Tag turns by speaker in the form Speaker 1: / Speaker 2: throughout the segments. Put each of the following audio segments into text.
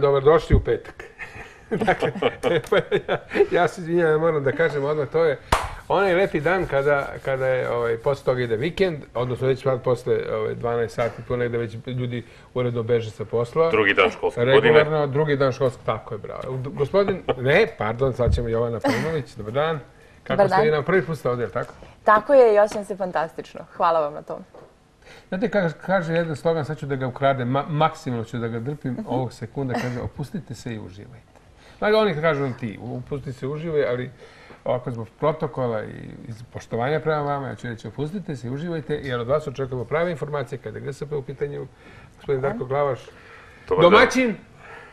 Speaker 1: Dobar dan, dobrodošli u petak. dakle, ja, ja se izvinjam, moram da kažem odmah, to je onaj lepi dan kada, kada je, ovaj, posle toga ide vikend, odnosno već posle ovaj, 12 sati, tu negde već ljudi uredno beže sa posla.
Speaker 2: Drugi dan školske
Speaker 1: Regularno,
Speaker 2: godine.
Speaker 1: drugi dan školske, tako je, bravo. Gospodin, ne, pardon, sad ćemo Jovana Paunović, dobar dan. Kako
Speaker 3: Dobar
Speaker 1: ste
Speaker 3: dan.
Speaker 1: vi nam prvi put ste ovdje, tako?
Speaker 3: Tako je i osjećam se fantastično. Hvala vam na tom.
Speaker 1: Znate, kaže, kaže jedan slogan, sad ću da ga ukradem, ma, maksimalno ću da ga drpim
Speaker 3: Mhm.
Speaker 1: ovog sekunda, kaže, opustite se i uživajte. Dakle, oni kažu ti, opusti se, uživaj, ali ovako zbog protokola i iz poštovanja prema vama, ja ću reći, opustite se i uživajte, jer od vas očekujemo prave informacije kada je GSP u pitanju. Gospodin Darko Glavaš, domaćin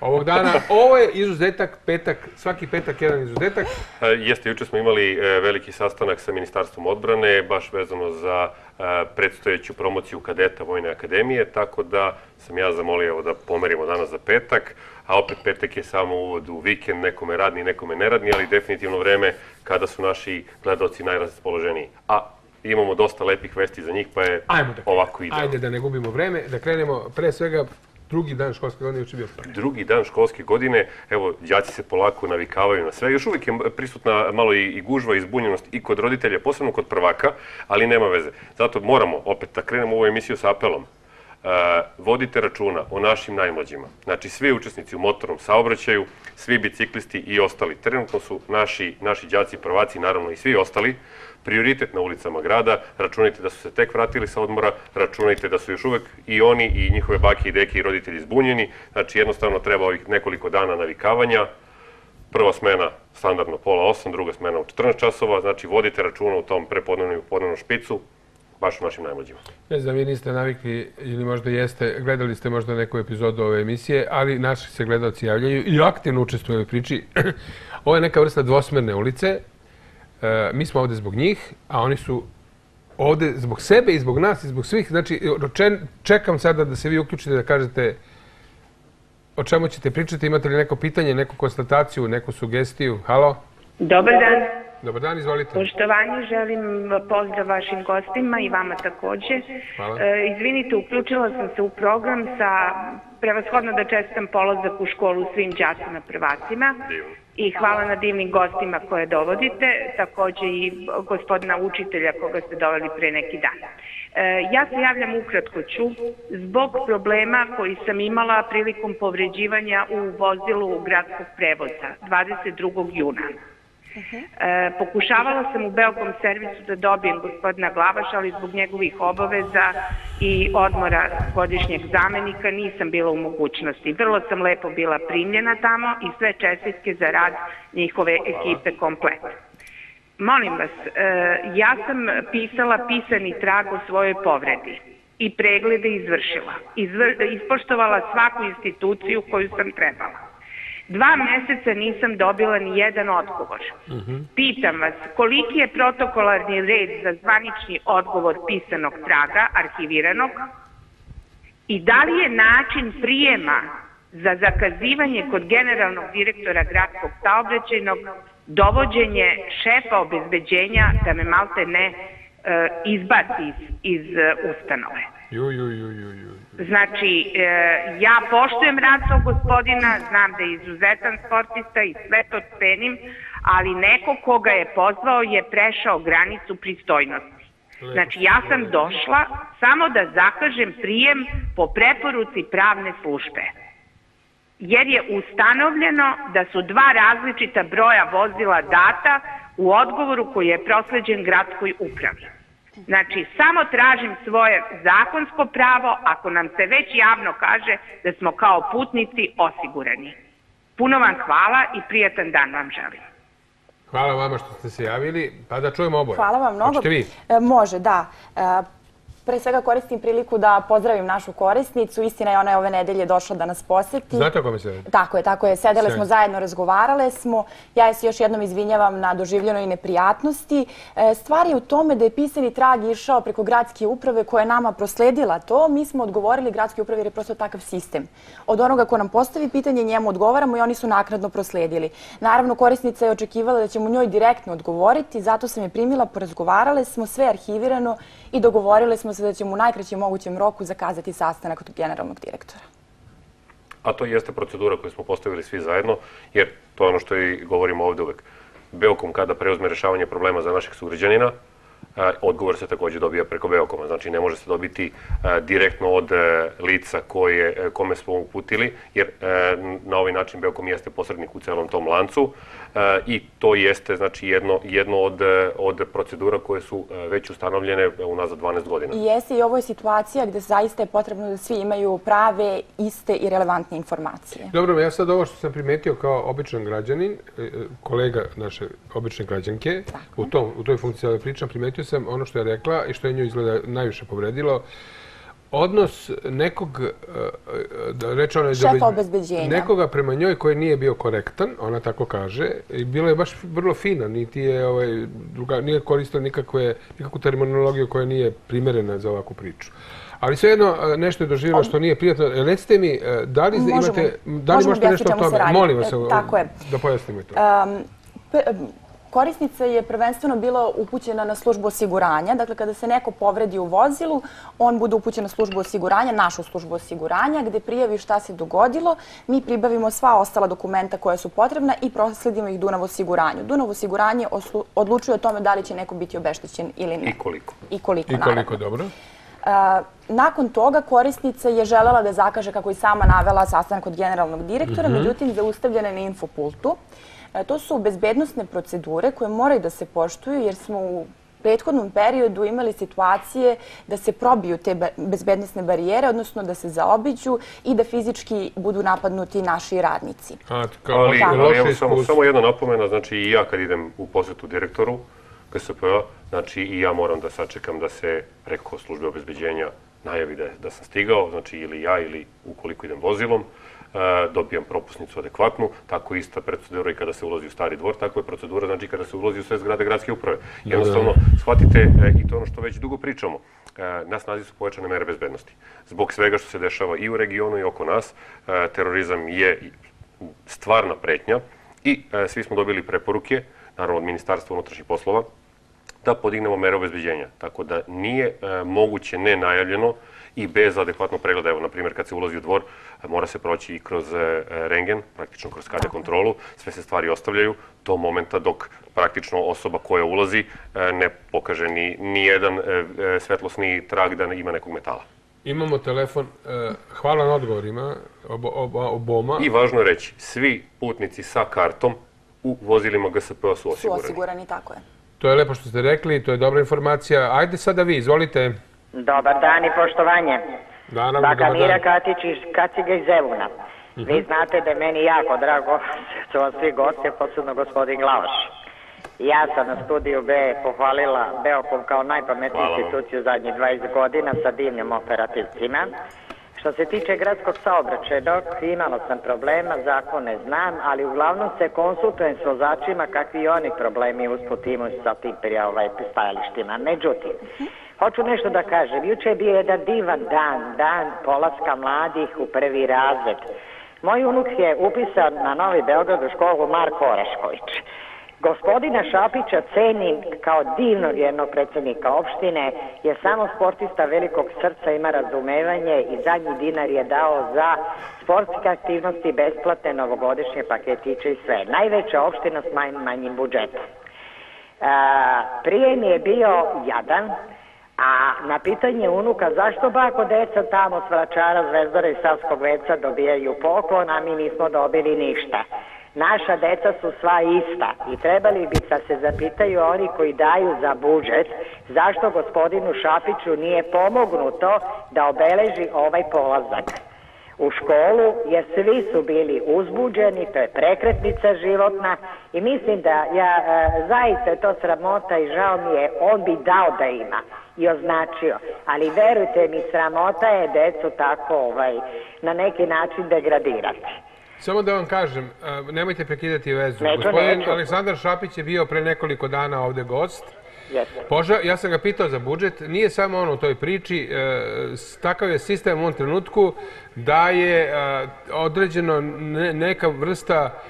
Speaker 1: ovog dana. Ovo je izuzetak, petak, svaki petak jedan izuzetak.
Speaker 2: E, Jeste, juče smo imali e, veliki sastanak sa Ministarstvom odbrane, baš vezano za predstojeću promociju kadeta Vojne akademije, tako da sam ja zamolio evo, da pomerimo danas za petak, a opet petak je samo uvod u vikend, nekome radni, nekome neradni, ali definitivno vreme kada su naši gledalci najraspoloženiji. A imamo dosta lepih vesti za njih, pa je
Speaker 1: Ajmo da
Speaker 2: ovako ide.
Speaker 1: Ajde da ne gubimo vreme, da krenemo pre svega drugi dan školske godine, juče bio prvi.
Speaker 2: drugi dan školske godine, evo, đaci se polako navikavaju na sve. Još uvijek je prisutna malo i, i gužva i zbunjenost i kod roditelja, posebno kod prvaka, ali nema veze. Zato moramo opet da krenemo ovu emisiju sa apelom. E, vodite računa o našim najmlađima. Znači, svi učesnici u motornom saobraćaju, svi biciklisti i ostali. Trenutno su naši, naši đaci, prvaci, naravno i svi ostali, prioritet na ulicama grada, računajte da su se tek vratili sa odmora, računajte da su još uvek i oni i njihove bake i deke i roditelji zbunjeni, znači jednostavno treba ovih nekoliko dana navikavanja, prva smena standardno pola 8, druga smena u 14 časova, znači vodite računa u tom prepodnevnom i podnevnom špicu, baš u našim najmlađima.
Speaker 1: Ne znam, vi niste navikli ili možda jeste, gledali ste možda neku epizodu ove emisije, ali naši se gledalci javljaju i aktivno učestvuju u priči. Ovo je neka vrsta dvosmerne ulice. E, mi smo ovde zbog njih, a oni su ovde zbog sebe i zbog nas i zbog svih. Znači, če- čekam sada da se vi uključite da kažete o čemu ćete pričati. Imate li neko pitanje, neku konstataciju, neku sugestiju? Halo?
Speaker 4: Dobar dan.
Speaker 1: Dobar dan, izvolite.
Speaker 4: Poštovanje, želim pozdrav vašim gostima i vama takođe.
Speaker 1: Hvala.
Speaker 4: E, izvinite, uključila sam se u program sa prevashodno da čestam polazak u školu svim đacima prvacima i hvala na divnim gostima koje dovodite, takođe i gospodina učitelja koga ste doveli pre neki dan. E, ja se javljam ukratko ću zbog problema koji sam imala prilikom povređivanja u vozilu gradskog prevoza 22. juna. E, pokušavala sam u Belkom servisu da dobijem gospodina Glavaša, ali zbog njegovih obaveza i odmora godišnjeg zamenika nisam bila u mogućnosti. Vrlo sam lepo bila primljena tamo i sve čestitke za rad njihove ekipe komplet. Molim vas, e, ja sam pisala pisani trag o svojoj povredi i preglede izvršila. Izvr, ispoštovala svaku instituciju koju sam trebala. Dva meseca nisam dobila ni jedan odgovor. Pitam vas, koliki je protokolarni red za zvanični odgovor pisanog traga, arhiviranog, i da li je način prijema za zakazivanje kod generalnog direktora gradskog saobraćajnog dovođenje šefa obezbeđenja da me malte ne e, izbaci iz, iz e, ustanove.
Speaker 1: Ju, ju, ju, ju, ju.
Speaker 4: Znači, e, ja poštujem rad tog gospodina, znam da je izuzetan sportista i sve to cenim, ali neko koga je pozvao je prešao granicu pristojnosti. Znači, ja sam došla samo da zakažem prijem po preporuci pravne službe. Jer je ustanovljeno da su dva različita broja vozila data u odgovoru koji je prosleđen gradskoj upravi. Znači, samo tražim svoje zakonsko pravo ako nam se već javno kaže da smo kao putnici osigurani. Puno vam hvala i prijatan dan vam želim.
Speaker 1: Hvala vama što ste se javili. Pa da čujemo oboje.
Speaker 3: Hvala vam mnogo.
Speaker 1: Hoćete vi?
Speaker 3: E, može, da. E, Pre svega koristim priliku da pozdravim našu korisnicu. Istina je, ona je ove nedelje došla da nas poseti.
Speaker 1: Znate o kome se radi?
Speaker 3: Tako je, tako je. Sedele smo zajedno, razgovarale smo. Ja se još jednom izvinjavam na doživljenoj neprijatnosti. E, Stvar je u tome da je pisani trag išao preko gradske uprave koja je nama prosledila to. Mi smo odgovorili gradske uprave jer je prosto takav sistem. Od onoga ko nam postavi pitanje, njemu odgovaramo i oni su naknadno prosledili. Naravno, korisnica je očekivala da ćemo njoj direktno odgovoriti, zato sam je primila, porazgovarale smo, sve arhivirano i dogovorile smo se da ćemo u najkraćem mogućem roku zakazati sastanak od generalnog direktora.
Speaker 2: a to jeste procedura koju smo postavili svi zajedno, jer to je ono što i govorimo ovde uvek. Beokom kada preuzme rešavanje problema za naših sugrađanina, odgovor se takođe dobija preko Beokoma. Znači, ne može se dobiti a, direktno od e, lica koje, e, kome smo uputili, jer e, na ovaj način Beokom jeste posrednik u celom tom lancu e, i to jeste znači, jedno, jedno od, e, od procedura koje su e, već ustanovljene unazad 12 godina.
Speaker 3: I jeste i ovo je situacija gde zaista je potrebno da svi imaju prave, iste i relevantne informacije.
Speaker 1: Dobro, ja sad ovo što sam primetio kao običan građanin, e, kolega naše obične građanke, u, tom, u toj funkciji ove pričam, primetio sam ono što je rekla i što je nju izgleda najviše povredilo, odnos nekog, e, e, da reče ona...
Speaker 3: Šefa obezbeđenja.
Speaker 1: Nekoga prema njoj koji nije bio korektan, ona tako kaže, i bila je baš vrlo fina, niti je, ovaj, druga, nije koristila nikakve, nikakvu terminologiju koja nije primerena za ovakvu priču. Ali svejedno e, nešto je doživjela što nije prijatno. Recite mi, da li
Speaker 3: Možemo-
Speaker 1: imate, da li
Speaker 3: možemo
Speaker 1: možete nešto
Speaker 3: objasniti
Speaker 1: o
Speaker 3: čemu se
Speaker 1: tome?
Speaker 3: radi.
Speaker 1: Molim vas, evo,
Speaker 3: tako je.
Speaker 1: da pojasnimo i to.
Speaker 3: Um, Korisnica je prvenstveno bila upućena na službu osiguranja. Dakle, kada se neko povredi u vozilu, on bude upućen na službu osiguranja, našu službu osiguranja, gde prijavi šta se dogodilo. Mi pribavimo sva ostala dokumenta koja su potrebna i prosledimo ih Dunav osiguranju. Dunav osiguranje odlučuje o tome da li će neko biti obeštećen ili ne.
Speaker 2: I koliko.
Speaker 3: I koliko,
Speaker 1: I
Speaker 3: naravno.
Speaker 1: koliko dobro?
Speaker 3: A, nakon toga korisnica je želela da zakaže, kako i sama navela, sastanak kod generalnog direktora, međutim zaustavljena je na infopultu. To su bezbednostne procedure koje moraju da se poštuju jer smo u prethodnom periodu imali situacije da se probiju te bezbednostne barijere, odnosno da se zaobiđu i da fizički budu napadnuti naši radnici.
Speaker 1: A,
Speaker 2: Ali, evo samo, samo jedna napomena, znači i ja kad idem u posetu direktoru GSP-a, znači i ja moram da sačekam da se preko službe obezbeđenja najavi da, da sam stigao, znači ili ja ili ukoliko idem vozilom, e, dobijam propusnicu adekvatnu, tako ista procedura i kada se ulazi u stari dvor, tako je procedura znači kada se ulazi u sve zgrade gradske uprave. Jednostavno, shvatite, e, i to ono što već dugo pričamo, e, na snazi su pojačane mere bezbednosti. Zbog svega što se dešava i u regionu i oko nas, e, terorizam je stvarna pretnja i e, svi smo dobili preporuke, naravno od Ministarstva unutrašnjih poslova, da podignemo mere obezbeđenja. Tako da nije e, moguće nenajavljeno i bez adekvatnog pregleda. Evo, na primjer, kad se ulazi u dvor, mora se proći i kroz e, rengen, praktično kroz KD kontrolu, sve se stvari ostavljaju do momenta dok praktično osoba koja ulazi e, ne pokaže ni, ni jedan e, svetlosni trag da ima nekog metala.
Speaker 1: Imamo telefon. Hvala na odgovorima oboma.
Speaker 2: I važno je reći, svi putnici sa kartom u vozilima GSP-a su
Speaker 3: Su
Speaker 2: osigurani.
Speaker 3: osigurani, tako je.
Speaker 1: To je lepo što ste rekli, to je dobra informacija. Ajde sada vi, izvolite.
Speaker 5: Dobar dan i poštovanje.
Speaker 1: Naravno,
Speaker 5: Baka
Speaker 1: dobar
Speaker 5: Mira. Katić iz Kaciga iz Zevuna. Vi znate da je meni jako drago što vas svi gosti, posebno gospodin Glavaš. Ja sam na studiju B pohvalila Beokom kao najpametniju instituciju zadnjih 20 godina sa divnim operativcima. Što se tiče gradskog saobraćajnog, imala sam problema, zakone znam, ali uglavnom se konsultujem s vozačima kakvi i oni problemi usput imaju sa tim ovaj, stajalištima. Međutim, hoću nešto da kažem. Juče je bio jedan divan dan, dan polaska mladih u prvi razred. Moj unuk je upisan na Novi Beograd u školu Marko Orašković. Gospodina Šapića cenim kao divnog jednog predsjednika opštine, je samo sportista velikog srca, ima razumevanje i zadnji dinar je dao za sportske aktivnosti, besplatne novogodišnje paketiće i sve. Najveća opština s manj- manjim budžetom. A, prijem je bio jadan, a na pitanje unuka zašto bako deca tamo s Vračara, Zvezdara i Savskog veca dobijaju poklon, a mi nismo dobili ništa. Naša deca su sva ista i trebali bi da se zapitaju oni koji daju za budžet zašto gospodinu Šapiću nije pomognuto da obeleži ovaj polazak u školu, jer svi su bili uzbuđeni, to je prekretnica životna i mislim da ja, e, zaista je to sramota i žao mi je, on bi dao da ima i označio, ali verujte mi, sramota je decu tako ovaj, na neki način degradirati.
Speaker 1: Samo da vam kažem, nemojte prekidati vezu. Gospodin
Speaker 5: neću.
Speaker 1: Aleksandar Šapić je bio pre nekoliko dana ovde gost. Poža, ja sam ga pitao za budžet, nije samo on u toj priči, e, takav je sistem u ovom trenutku da je određeno ne- neka vrsta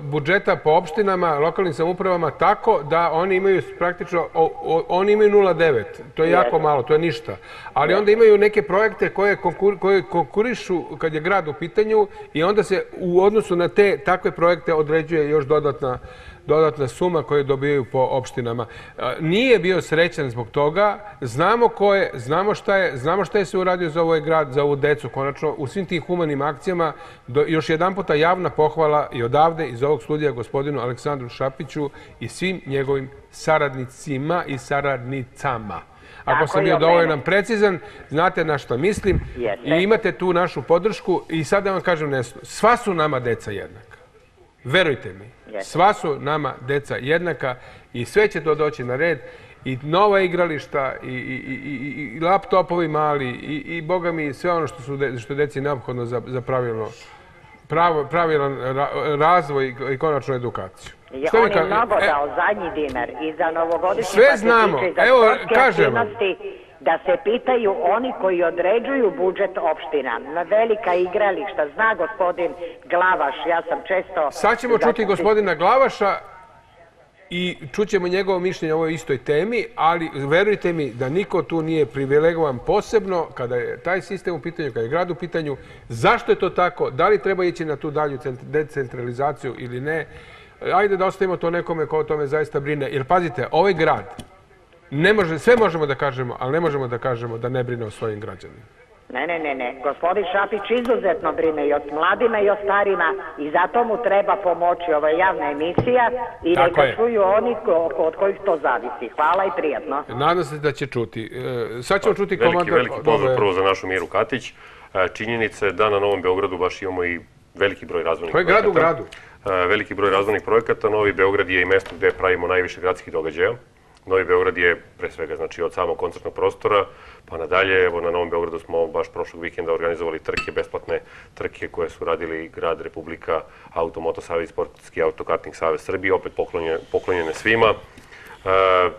Speaker 1: budžeta po opštinama, lokalnim samoupravama tako da oni imaju praktično, o, o, oni imaju 0,9. To je jako malo, to je ništa. Ali onda imaju neke projekte koje, konkur, koje konkurišu kad je grad u pitanju i onda se u odnosu na te takve projekte određuje još dodatna dodatna suma koju dobijaju po opštinama. Nije bio srećan zbog toga, znamo ko je, znamo šta je, znamo šta je se uradio za ovaj grad, za ovu decu, konačno u svim tim humanim akcijama. Do, još jedan puta javna pohvala i odavde iz ovog studija gospodinu Aleksandru Šapiću i svim njegovim saradnicima i saradnicama. Ako
Speaker 5: Tako
Speaker 1: sam bio dovoljno precizan, znate na što mislim
Speaker 5: Jeste.
Speaker 1: i imate tu našu podršku i sad da vam kažem nešto, sva su nama deca jednaka. Verujte mi,
Speaker 5: Jeste.
Speaker 1: sva su nama deca jednaka i sve će to doći na red i nova igrališta i, i, i, i, laptopovi mali i, boga mi sve ono što, su de, što je deci neophodno za, za pravilno pravo, pravilan ra- razvoj i, konačnu edukaciju.
Speaker 5: Je, on je mnogo
Speaker 1: e,
Speaker 5: dao zadnji dinar i za novogodišnje
Speaker 1: Sve znamo.
Speaker 5: i za
Speaker 1: Evo, kažemo.
Speaker 5: Da se pitaju oni koji određuju budžet opština na velika igrališta. Zna gospodin Glavaš, ja sam često...
Speaker 1: Sad ćemo
Speaker 5: da-
Speaker 1: čuti gospodina Glavaša i čućemo njegovo mišljenje o ovoj istoj temi, ali verujte mi da niko tu nije privilegovan posebno kada je taj sistem u pitanju, kada je grad u pitanju. Zašto je to tako? Da li treba ići na tu dalju cent- decentralizaciju ili ne? Ajde da ostavimo to nekome ko o tome zaista brine. Jer pazite, ovaj grad, ne može, sve možemo da kažemo, ali ne možemo da kažemo da ne brine o svojim građanima.
Speaker 5: Ne, ne, ne, ne. Gospodin Šapić izuzetno brine i o mladima i o starima i zato mu treba pomoći. Ovo je javna emisija i
Speaker 1: Tako
Speaker 5: neka
Speaker 1: je.
Speaker 5: čuju oni ko- od kojih to zavisi. Hvala i prijatno.
Speaker 1: Nadam se da će čuti. E, Sad ćemo čuti
Speaker 2: Veliki,
Speaker 1: komandor...
Speaker 2: veliki pozdrav prvo za našu Miru Katić. E, Činjenica je da na Novom Beogradu baš imamo i veliki broj razvojnih
Speaker 1: To je grad u
Speaker 2: projekata.
Speaker 1: gradu.
Speaker 2: E, Veliki broj razvojnih projekata. Novi Beograd je i mesto gde pravimo najviše gradskih događaja. Novi Beograd je pre svega znači od samog koncertnog prostora pa nadalje. Evo na Novom Beogradu smo baš prošlog vikenda organizovali trke, besplatne trke koje su radili grad, Republika, Auto, Moto Savez, Sportski autokarting Savez Srbije, opet poklonjene, poklonjene svima. E,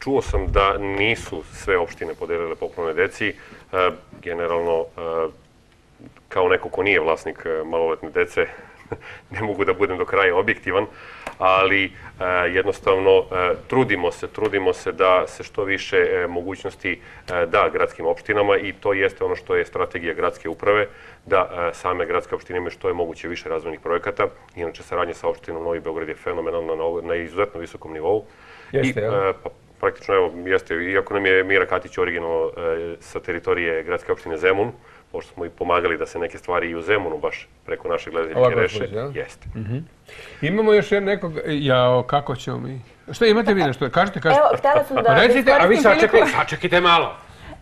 Speaker 2: Čuo sam da nisu sve opštine podelile poklone deci. E, Generalno, e, kao neko ko nije vlasnik maloletne dece, ne mogu da budem do kraja objektivan, ali e, jednostavno e, trudimo se, trudimo se da se što više e, mogućnosti da gradskim opštinama i to jeste ono što je strategija gradske uprave, da same gradske opštine imaju što je moguće više razvojnih projekata. Inače, saradnja sa opštinom Novi Beograd je fenomenalna na, izuzetno visokom nivou.
Speaker 1: Jeste,
Speaker 2: I, e, pa, praktično, evo, jeste, iako nam je Mira Katić originalno sa teritorije gradske opštine Zemun, pošto smo i pomagali da se neke stvari i u Zemunu baš preko naše
Speaker 1: Ova
Speaker 2: gledateljke reše. Jeste.
Speaker 1: Imamo još jedan nekog, jao, kako ćemo mi? Šta imate vi nešto? Kažite, kažite.
Speaker 3: Evo, htela sam da-
Speaker 1: Recite, a vi sačekajte malo.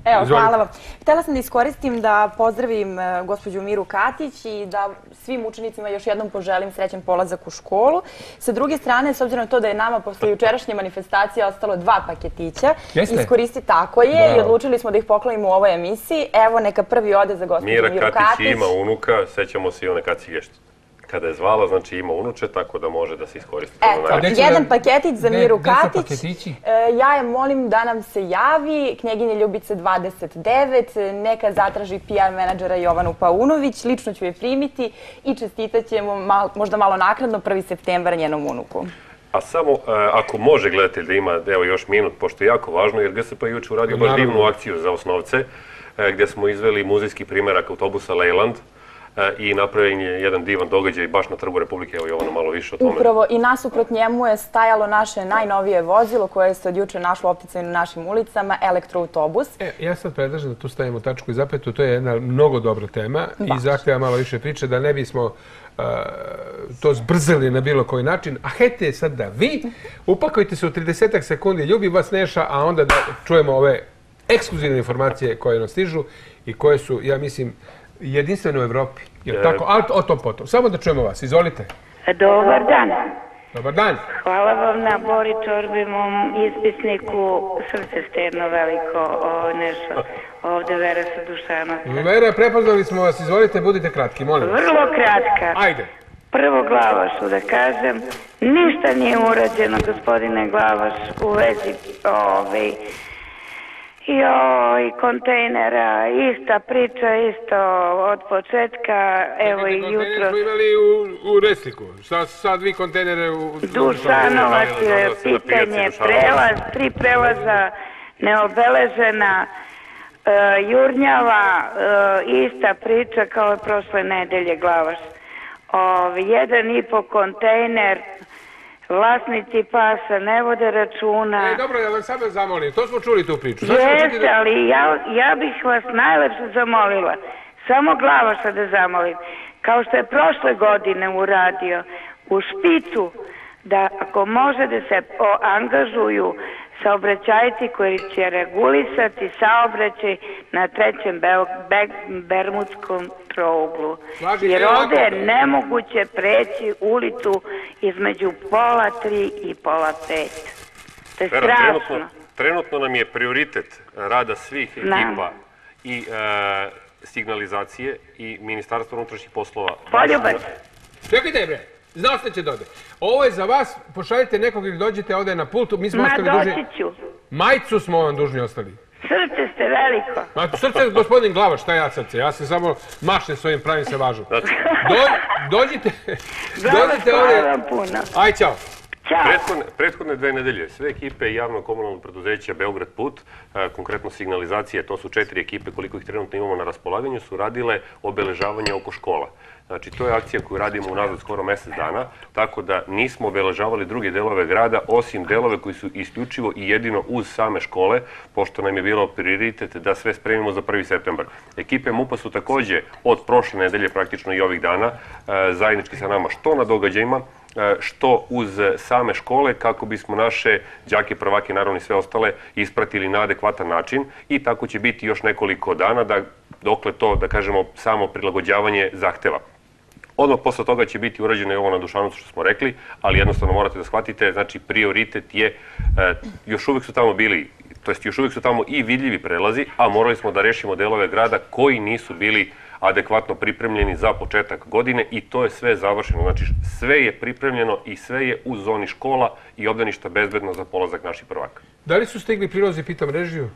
Speaker 3: Evo, hvala vam. Htela sam da iskoristim da pozdravim e, gospođu Miru Katić i da svim učenicima još jednom poželim srećan polazak u školu. Sa druge strane, s obzirom na to da je nama posle jučerašnje manifestacije ostalo dva paketića,
Speaker 1: Jeste?
Speaker 3: iskoristi tako je i odlučili smo da ih poklonimo u ovoj emisiji. Evo, neka prvi ode za gospođu
Speaker 2: Mira
Speaker 3: Miru
Speaker 2: Katić,
Speaker 3: Katić.
Speaker 2: ima unuka, sećamo se i one što kada je zvala, znači ima unuče, tako da može da se iskoristi.
Speaker 3: Eto, jedan
Speaker 1: da-
Speaker 3: paketić za Miru Katić. E, ja je molim da nam se javi, knjeginje Ljubice 29, e, neka zatraži PR menadžera Jovanu Paunović, lično ću je primiti i čestitat ćemo mal- možda malo naknadno 1. septembra njenom unuku.
Speaker 2: A samo e, ako može gledatelj da ima evo još minut, pošto je jako važno, jer GSP je juče uradio baš divnu akciju za osnovce, e, gde smo izveli muzejski primerak autobusa Leyland i napravljen je jedan divan događaj baš na Trgu Republike, evo Jovana malo više o tome.
Speaker 3: Upravo i nasuprot njemu je stajalo naše najnovije vozilo koje se od juče našlo opticaj na našim ulicama, elektroautobus.
Speaker 1: E, ja sad predlažem da tu stavimo tačku i zapetu, to je jedna mnogo dobra tema i zahteva malo više priče da ne bismo e, to zbrzali na bilo koji način. A hajte sad da vi upakujte se u 30 sekundi, ljubi vas Neša, a onda da čujemo ove ekskluzivne informacije koje nas stižu i koje su, ja mislim, jedinstvene u Evropi. Jer
Speaker 2: E.
Speaker 1: tako, ali o tom potom. Samo da čujemo vas, izvolite.
Speaker 4: Dobar dan.
Speaker 1: Dobar dan.
Speaker 4: Hvala vam na Bori Čorbi, mom ispisniku. Srce ste jedno veliko, o, nešto. Ovde Vera sa Dušanovca.
Speaker 1: Vera, prepoznali smo vas, izvolite, budite kratki, molim vas.
Speaker 4: Vrlo kratka.
Speaker 1: Ajde.
Speaker 4: Prvo Glavašu da kažem, ništa nije urađeno gospodine Glavaš u vezi ovaj,
Speaker 6: Joj, kontejnera, ista priča, isto od početka, evo i jutro.
Speaker 1: smo imali u, u Resniku. Su sad vi kontejnere u...
Speaker 6: Dušanovac je pitanje, prelaz, tri prelaza neobeležena, e, Jurnjava, e, ista priča kao i prošle nedelje, Glavaš. Ove, jedan i po kontejner, vlasnici pasa ne vode računa.
Speaker 1: E, dobro, ja vam samo zamolim, to smo čuli tu priču.
Speaker 6: Jeste, ali ja, ja bih vas najlepše zamolila, samo glavaša da zamolim, kao što je prošle godine uradio u špicu, da ako može da se angažuju saobraćajci koji će regulisati saobraćaj na trećem Beo, Be, Bermudskom trouglu.
Speaker 1: Slažite
Speaker 6: Jer ovde je nemoguće preći ulicu između pola tri i pola pet. To je
Speaker 2: Vera,
Speaker 6: strašno.
Speaker 2: trenutno, trenutno nam je prioritet rada svih
Speaker 6: Da.
Speaker 2: ekipa i e, signalizacije i Ministarstva unutrašnjih poslova.
Speaker 6: Poljubac.
Speaker 1: Čekajte bre, znao ste će dode. Ovo je za vas, pošaljite nekog ili dođete ovde na pultu, mi smo
Speaker 6: Ma
Speaker 1: ostali dužni.
Speaker 6: doći ću.
Speaker 1: Majicu smo vam dužni ostali.
Speaker 6: Srce ste veliko.
Speaker 1: Ma srce je gospodin Glava, šta ja srce? Ja se samo mašnem svojim pravim se važom. Do, dođite, dođite
Speaker 6: hvala
Speaker 1: ovde.
Speaker 6: vam puno.
Speaker 1: Aj, čao.
Speaker 2: Prethodne, prethodne dve nedelje sve ekipe javno-komunalnog preduzeća Beograd Put, a, konkretno signalizacije, to su četiri ekipe koliko ih trenutno imamo na raspolaganju, su radile obeležavanje oko škola. Znači, to je akcija koju radimo unazad skoro mesec dana, tako da nismo obeležavali druge delove grada, osim delove koji su isključivo i jedino uz same škole, pošto nam je bilo prioritet da sve spremimo za 1. septembar. Ekipe MUPA su takođe od prošle nedelje, praktično i ovih dana, e, zajednički sa nama što na događajima, e, što uz same škole kako bismo naše đake, prvake, naravno i sve ostale ispratili na adekvatan način i tako će biti još nekoliko dana da dokle to, da kažemo, samo prilagođavanje zahteva. Odmah posle toga će biti urađeno i ovo na Dušanovcu što smo rekli, ali jednostavno morate da shvatite, znači prioritet je, e, još uvek su tamo bili, to jest još uvek su tamo i vidljivi prelazi, a morali smo da rešimo delove grada koji nisu bili adekvatno pripremljeni za početak godine i to je sve završeno. Znači sve je pripremljeno i sve je u zoni škola i obdaništa bezbedno za polazak naših prvaka.
Speaker 1: Da li su stigli prilozi, pitam režiju?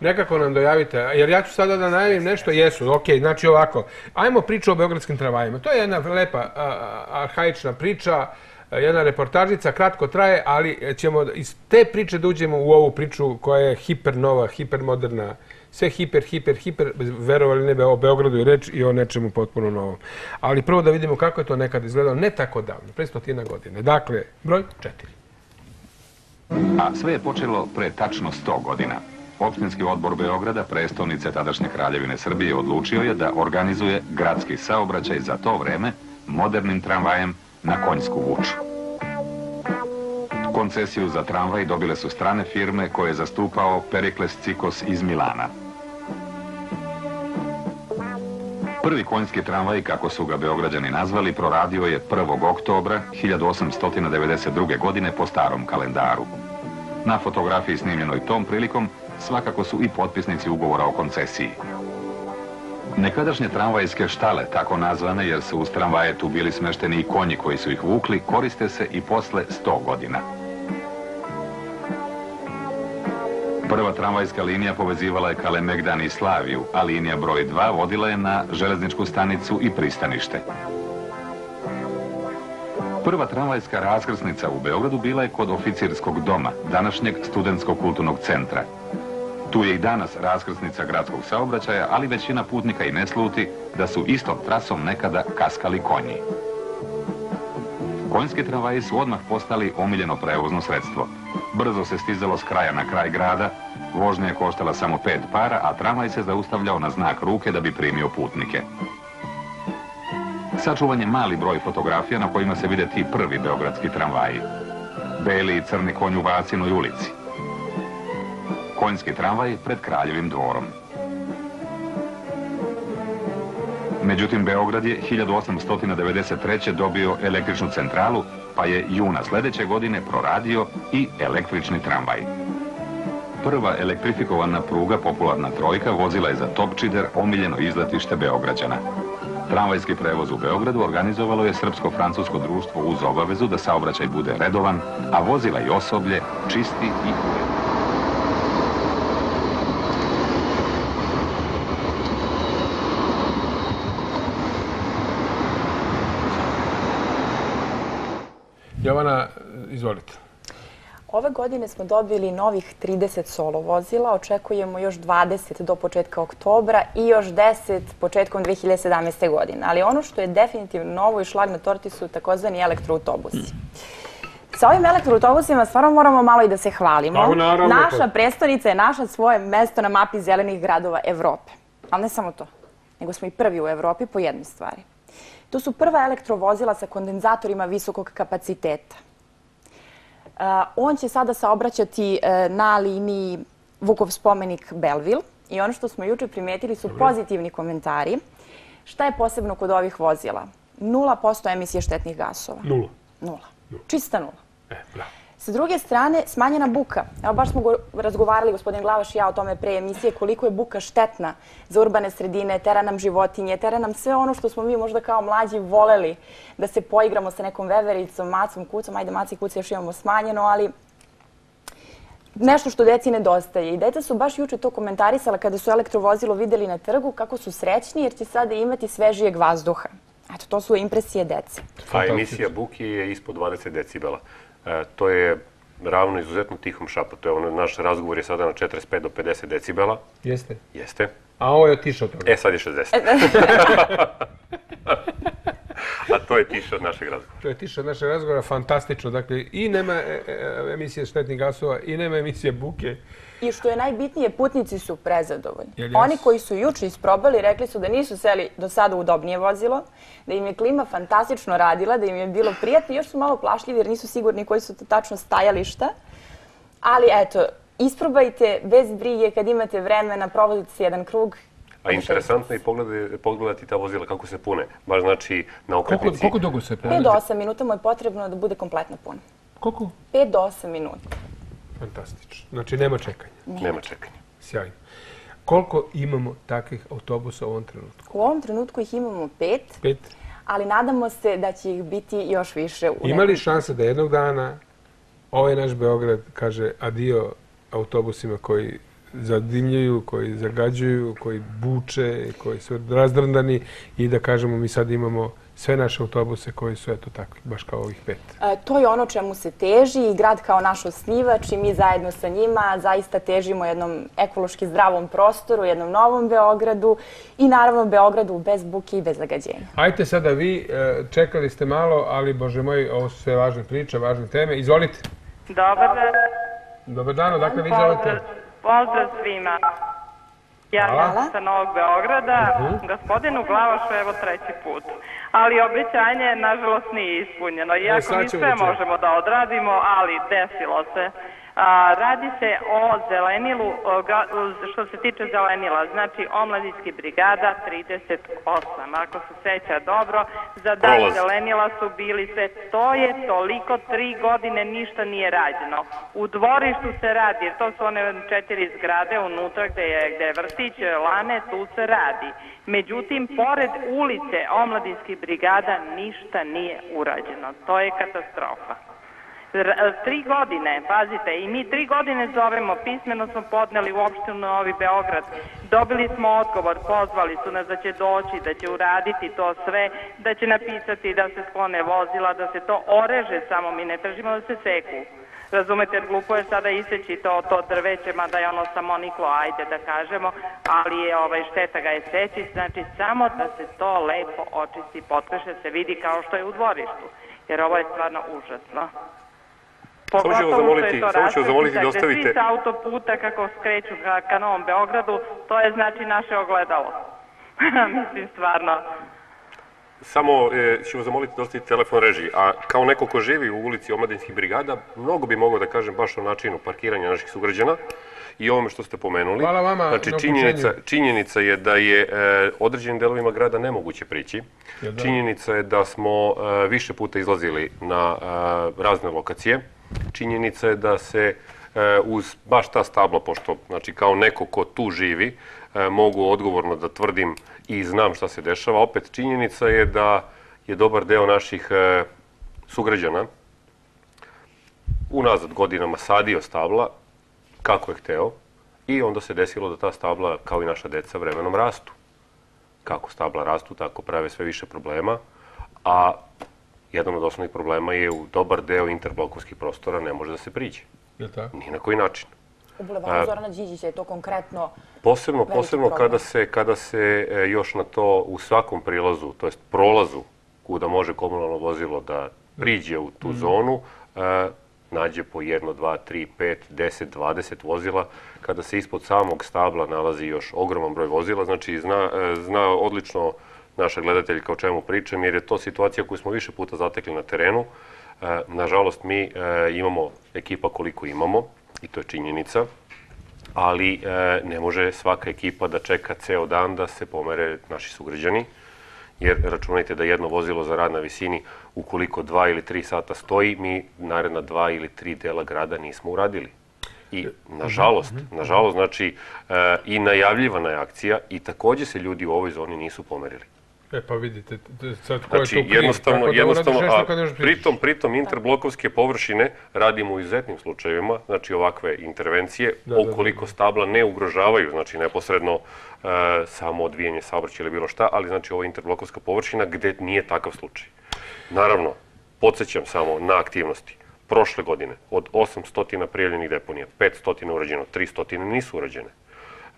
Speaker 1: Nekako nam dojavite, jer ja ću sada da najavim nešto, jesu, ok, znači ovako, ajmo priču o beogradskim tramvajima. To je jedna lepa, arhaična priča, jedna reportažica, kratko traje, ali ćemo iz te priče da uđemo u ovu priču koja je hipernova, hipermoderna, sve hiper, hiper, hiper, verovali ne, o Beogradu je reč i o nečemu potpuno novom. Ali prvo da vidimo kako je to nekad izgledalo, ne tako davno, pre stotina godine. Dakle, broj četiri.
Speaker 7: A sve je počelo pre tačno 100 godina. Opštinski odbor Beograda, prestolnice tadašnje kraljevine Srbije, odlučio je da organizuje gradski saobraćaj za to vreme modernim tramvajem na konjsku vuču. Koncesiju za tramvaj dobile su strane firme koje je zastupao Perikles Cikos iz Milana. Prvi konjski tramvaj, kako su ga Beograđani nazvali, proradio je 1. oktobra 1892. godine po starom kalendaru. Na fotografiji snimljenoj tom prilikom svakako su i potpisnici ugovora o koncesiji. Nekadašnje tramvajske štale, tako nazvane jer su uz tramvaje tu bili smešteni i konji koji su ih vukli, koriste se i posle 100 godina. Prva tramvajska linija povezivala je Kalemegdan i Slaviju, a linija broj 2 vodila je na železničku stanicu i pristanište. Prva tramvajska raskrsnica u Beogradu bila je kod oficirskog doma, današnjeg studentskog kulturnog centra. Tu je i danas raskrsnica gradskog saobraćaja, ali većina putnika i ne sluti da su istom trasom nekada kaskali konji. Konjski tramvaji su odmah postali omiljeno prevozno sredstvo. Brzo se stizalo s kraja na kraj grada, vožnja je koštala samo pet para, a tramvaj se zaustavljao na znak ruke da bi primio putnike. Sačuvan je mali broj fotografija na kojima se vide ti prvi beogradski tramvaji. Beli i crni konj u Vacinoj ulici. Konjski tramvaj pred kraljevim dvorom. Međutim, Beograd je 1893. dobio električnu centralu, pa je juna sledeće godine proradio i električni tramvaj. Prva elektrifikovana pruga, popularna trojka, vozila je za Topčider, omiljeno izletište Beograđana. Tramvajski prevoz u Beogradu organizovalo je Srpsko-Francusko društvo uz obavezu da saobraćaj bude redovan, a vozila i osoblje čisti i uredni.
Speaker 1: Jovana, izvolite.
Speaker 3: Ove godine smo dobili novih 30 solo vozila, očekujemo još 20 do početka oktobra i još 10 početkom 2017. godine. Ali ono što je definitivno novo i šlag na torti su takozvani elektroautobusi. Sa ovim elektroautobusima stvarno moramo malo i da se hvalimo.
Speaker 1: Pa, naravno,
Speaker 3: Naša
Speaker 1: pa-
Speaker 3: prestonica je naša svoje mesto na mapi zelenih gradova Evrope. Ali ne samo to, nego smo i prvi u Evropi po jednoj stvari. To su prva elektrovozila sa kondenzatorima visokog kapaciteta. Uh, on će sada saobraćati uh, na liniji Vukov spomenik Belville i ono što smo juče primetili su pozitivni komentari. Šta je posebno kod ovih vozila? 0% emisije štetnih gasova.
Speaker 1: Nula.
Speaker 3: Nula. Čista nula.
Speaker 1: E, bravo.
Speaker 3: Sa druge strane, smanjena buka. Evo, baš smo go- razgovarali, gospodin Glavaš i ja, o tome pre emisije, koliko je buka štetna za urbane sredine, tera nam životinje, tera nam sve ono što smo mi možda kao mlađi voleli da se poigramo sa nekom vevericom, macom, kucom, ajde maci i kuce još imamo smanjeno, ali nešto što deci nedostaje. I deca su baš juče to komentarisala kada su elektrovozilo videli na trgu, kako su srećni jer će sada imati svežijeg vazduha. Eto, to su impresije dece.
Speaker 2: A emisija buke je ispod 20 decibela. E, to je ravno izuzetno tihom šapatu. Evo, naš razgovor je sada na 45 do 50 decibela.
Speaker 1: Jeste?
Speaker 2: Jeste.
Speaker 1: A ovo je otišao od toga.
Speaker 2: E, sad je 60. A to je tiše od našeg razgovora.
Speaker 1: To je tiše od našeg razgovora, fantastično. Dakle, i nema e, e, emisije štetnih gasova, i nema emisije buke.
Speaker 3: I što je najbitnije, putnici su prezadovoljni.
Speaker 1: Jel?
Speaker 3: Oni koji su juče isprobali rekli su da nisu seli do sada u udobnije vozilo, da im je klima fantastično radila, da im je bilo prijatno i još su malo plašljivi jer nisu sigurni koji su to tačno stajališta. Ali eto, isprobajte bez brige kad imate vremena, provodite se jedan krug.
Speaker 2: A interesantno je i pogledati, pogledati ta vozila kako se pune. Baš znači na
Speaker 1: Koliko,
Speaker 2: okretnici...
Speaker 1: koliko dugo se
Speaker 3: 5 do 8 minuta mu je potrebno da bude kompletno pun.
Speaker 1: Koliko?
Speaker 3: 5 do 8 minuta.
Speaker 1: Fantastično. Znači, nema čekanja.
Speaker 2: Nema čekanja.
Speaker 1: Sjajno. Koliko imamo takvih autobusa u ovom trenutku?
Speaker 3: U ovom trenutku ih imamo 5,
Speaker 1: Pet.
Speaker 3: ali nadamo se da će ih biti još više u
Speaker 1: Ima li šanse da jednog dana ovaj naš Beograd kaže adio autobusima koji zadimljuju, koji zagađuju, koji buče, koji su razdrndani i da kažemo mi sad imamo sve naše autobuse koji su eto takvi, baš kao ovih pet.
Speaker 3: E, To je ono čemu se teži i grad kao naš osnivač i mi zajedno sa njima zaista težimo jednom ekološki zdravom prostoru, jednom novom Beogradu i naravno Beogradu bez buke i bez zagađenja.
Speaker 1: Ajte sada vi, e, čekali ste malo, ali bože moj, ovo su sve važne priče, važne teme. Izvolite.
Speaker 8: Dobar dan.
Speaker 1: Dobar dan, odakle vi zovete?
Speaker 8: Pozdrav, svima.
Speaker 3: Hvala.
Speaker 8: se sa Novog Beograda, gospodinu Glavašu evo treći put. Ali obećanje, nažalost, nije ispunjeno. Iako
Speaker 1: sad
Speaker 8: mi sve možemo da odradimo, ali desilo se. A, radi se o zelenilu, što se tiče zelenila, znači omladinski brigada 38, ako se seća dobro, za dan
Speaker 2: Prolaz.
Speaker 8: zelenila su bili sve, to je toliko, tri godine ništa nije rađeno. U dvorištu se radi, jer to su one četiri zgrade unutra gde je, gde je vrtić, lane, tu se radi. Međutim, pored ulice omladinskih brigada ništa nije urađeno. To je katastrofa. R- tri godine, pazite, i mi tri godine zovemo, pismeno smo podneli u opštinu Novi Beograd. Dobili smo odgovor, pozvali su nas da će doći, da će uraditi to sve, da će napisati da se sklone vozila, da se to oreže samo, mi ne tražimo da se seku. Razumete, jer glupo je sada iseći to, to drveće, mada je ono samo niklo, ajde da kažemo, ali je ovaj, šteta ga je seći, znači samo da se to lepo očisti, potreše, se vidi kao što je u dvorištu, jer ovo je stvarno užasno.
Speaker 2: Samo ću vas zamoliti- samo ću vas zamoliti da ostavite-
Speaker 8: Svi sa autoputa kako skreću ka, Novom Beogradu, to je znači naše ogledalo. Mislim, stvarno.
Speaker 2: Samo e, ću vas zamoliti da ostavite telefon režiji. A kao neko ko živi u ulici Omladinskih brigada, mnogo bi mogao da kažem baš o načinu parkiranja naših sugrađana i ovome što ste pomenuli.
Speaker 1: Hvala vama
Speaker 2: Znači,
Speaker 1: na
Speaker 2: činjenica, činjenica je da je e, određenim delovima grada nemoguće prići.
Speaker 1: Da?
Speaker 2: Činjenica je da smo e, više puta izlazili na razne lokacije. Činjenica je da se e, uz baš ta stabla, pošto znači, kao neko ko tu živi, e, mogu odgovorno da tvrdim i znam šta se dešava. Opet činjenica je da je dobar deo naših e, sugrađana unazad godinama sadio stabla kako je hteo i onda se desilo da ta stabla, kao i naša deca, vremenom rastu. Kako stabla rastu, tako prave sve više problema, a jedan od osnovnih problema je u dobar deo interblokovskih prostora ne može da se priđe.
Speaker 1: Je tako?
Speaker 2: Ni na koji način.
Speaker 3: U bulevaru Zorana Đinđića je to konkretno
Speaker 2: Posebno, posebno
Speaker 3: problem.
Speaker 2: kada se, kada se e, još na to u svakom prilazu, to jest prolazu kuda može komunalno vozilo da priđe u tu zonu, e, nađe po jedno, dva, tri, pet, deset, dvadeset vozila. Kada se ispod samog stabla nalazi još ogroman broj vozila, znači zna, e, zna odlično naša gledateljka o čemu pričam, jer je to situacija koju smo više puta zatekli na terenu. E, Nažalost, mi e, imamo ekipa koliko imamo, i to je činjenica, ali e, ne može svaka ekipa da čeka ceo dan da se pomere naši sugrađani, jer računajte da jedno vozilo za rad na visini, ukoliko dva ili tri sata stoji, mi naredna dva ili tri dela grada nismo uradili. I, nažalost, nažalost, znači, i najavljivana je akcija i takođe se ljudi u ovoj zoni nisu pomerili.
Speaker 1: E, pa vidite, sad ko
Speaker 2: Znači,
Speaker 1: je tu kriv?
Speaker 2: jednostavno,
Speaker 1: Kako da
Speaker 2: jednostavno, a pritom, pritom interblokovske površine radimo u izuzetnim slučajevima, znači ovakve intervencije,
Speaker 1: Da, da, da.
Speaker 2: ukoliko stabla ne ugrožavaju, znači neposredno e, samo odvijanje saobraćaja ili bilo šta, ali znači ovo je interblokovska površina gde nije takav slučaj. Naravno, podsjećam samo na aktivnosti. Prošle godine od 800 prijavljenih deponija, 500 urađeno, 300 nisu urađene.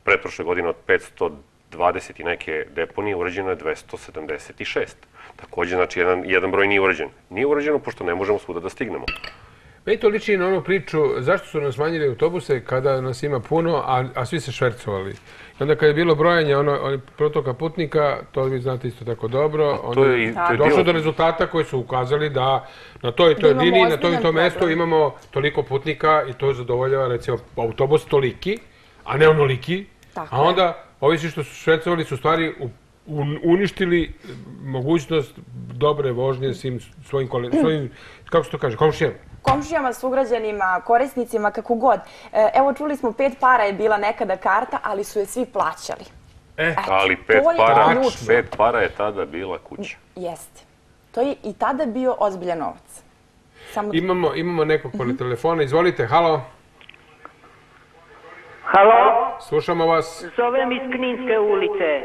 Speaker 2: Pretprošle godine od 520 i neke deponije urađeno je 276. Takođe, znači, jedan, jedan broj nije urađen. Nije urađeno pošto ne možemo svuda da stignemo.
Speaker 1: Meni to liči na onu priču zašto su nas smanjili autobuse kada nas ima puno, a, a svi se švercovali. I onda kad je bilo brojanje ono, ono, protoka putnika, to vi znate isto tako dobro, onda
Speaker 2: je je
Speaker 1: došlo
Speaker 2: bilo-
Speaker 1: do rezultata koji su ukazali da na toj i toj liniji, na i
Speaker 3: ozbiljan
Speaker 1: tom mestu
Speaker 3: problem.
Speaker 1: imamo toliko putnika i to zadovoljava recimo autobus toliki, a ne onoliki.
Speaker 3: Tako
Speaker 1: a
Speaker 3: je.
Speaker 1: onda ovi svi što su švercovali su stvari u- uništili mogućnost dobre vožnje svim svojim, kole, svojim kako se to kaže, komšijama.
Speaker 3: komšijama, sugrađanima, korisnicima, kako god. E, Evo, čuli smo, pet para je bila nekada karta, ali su je svi plaćali.
Speaker 1: E,
Speaker 3: Eto,
Speaker 2: Ali pet para, pet para je tada bila kuća.
Speaker 3: Jeste. To je i tada bio ozbiljan novac. Samo
Speaker 1: imamo, imamo nekog pored telefona, izvolite, halo,
Speaker 9: Halo,
Speaker 1: slušamo vas.
Speaker 9: zovem iz Kninske ulice.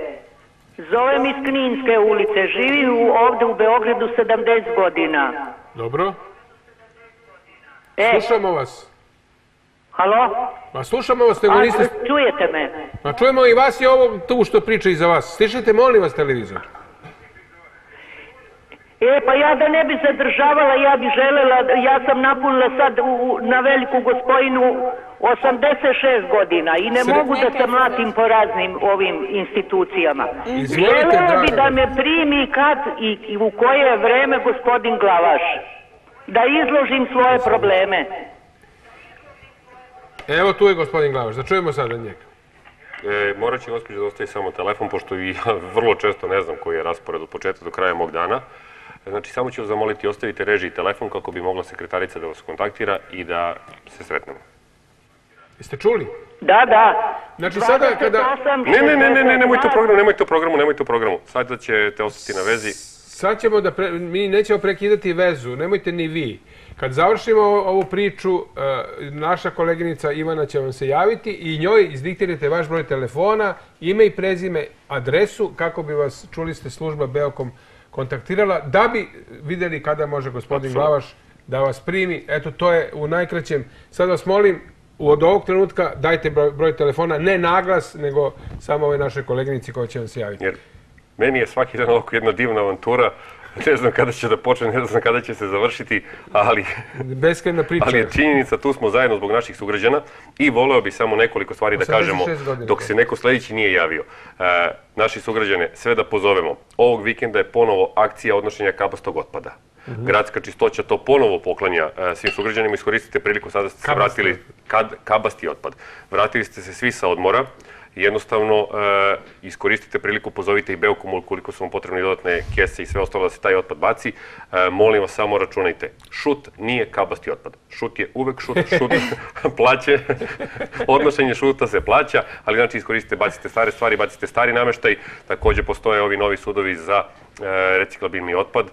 Speaker 9: Zovem iz Kninske ulice. Živi u, ovde u Beogradu 70 godina.
Speaker 1: Dobro,
Speaker 9: E,
Speaker 1: slušamo vas.
Speaker 9: halo?
Speaker 1: Pa slušamo vas, nego
Speaker 9: A,
Speaker 1: niste...
Speaker 9: čujete me?
Speaker 1: Pa čujemo i vas i ovo tu što priča iza vas. Stišite, molim vas, televizor.
Speaker 9: E, pa ja da ne bi zadržavala, ja bi želela, da- ja sam napunila sad u, na veliku gospojinu 86 godina i ne
Speaker 1: Sre-
Speaker 9: mogu da se mlatim po raznim ovim institucijama.
Speaker 1: Izvolite,
Speaker 9: Želela bi da me primi kad i, i u koje vreme gospodin Glavaš. Da izložim svoje probleme.
Speaker 1: Evo tu je gospodin Glavaš, da čujemo sada njega.
Speaker 2: E, morat će gospođa da ostavi samo telefon, pošto i ja vrlo često ne znam koji je raspored od početka do kraja mog dana. Znači, samo ću vas zamoliti, ostavite režiji telefon kako bi mogla sekretarica da vas kontaktira i da se sretnemo.
Speaker 1: Jeste čuli?
Speaker 9: Da, da.
Speaker 1: Znači, sada kada-
Speaker 9: 28,
Speaker 2: Ne, ne, ne, ne, ne, nemojte u
Speaker 9: 62.
Speaker 2: programu, nemojte u programu, nemojte u programu. Sada ćete ostati na vezi.
Speaker 1: Sad ćemo da, pre, mi nećemo prekidati vezu, nemojte ni vi. Kad završimo ovu priču, e, naša koleginica Ivana će vam se javiti i njoj izdiktirajte vaš broj telefona, ime i prezime, adresu, kako bi vas, čuli ste služba Beokom, kontaktirala, da bi videli kada može gospodin. Glavaš da vas primi. Eto, to je u najkraćem. Sad vas molim, od ovog trenutka dajte broj, broj telefona, ne naglas, nego samo ovoj našoj koleginici koja će vam se javiti.
Speaker 2: Jer meni je svaki dan ovako jedna divna avantura. Ne znam kada će da počne, ne znam kada će se završiti, ali,
Speaker 1: Beskrajna priča.
Speaker 2: ali je činjenica, tu smo zajedno zbog naših sugrađana i voleo bi samo nekoliko stvari da
Speaker 1: 86
Speaker 2: kažemo dok se neko sledeći nije javio. E, naši sugrađane, sve da pozovemo. Ovog vikenda je ponovo akcija odnošenja kabastog otpada.
Speaker 1: Mhm.
Speaker 2: Gradska čistoća to ponovo poklanja e, svim sugrađanima. Iskoristite priliku, sada ste se vratili, kad, kabasti otpad. Vratili ste se svi sa odmora. Jednostavno, e, iskoristite priliku, pozovite i Beokom ukoliko su vam potrebne dodatne kese i sve ostalo da se taj otpad baci. E, molim vas, samo računajte. Šut nije kabasti otpad. Šut je uvek šut, šut plaće. Odnošenje šuta se plaća, ali znači iskoristite, bacite stare stvari, bacite stari nameštaj. Takođe postoje ovi novi sudovi za e, reciklabilni otpad.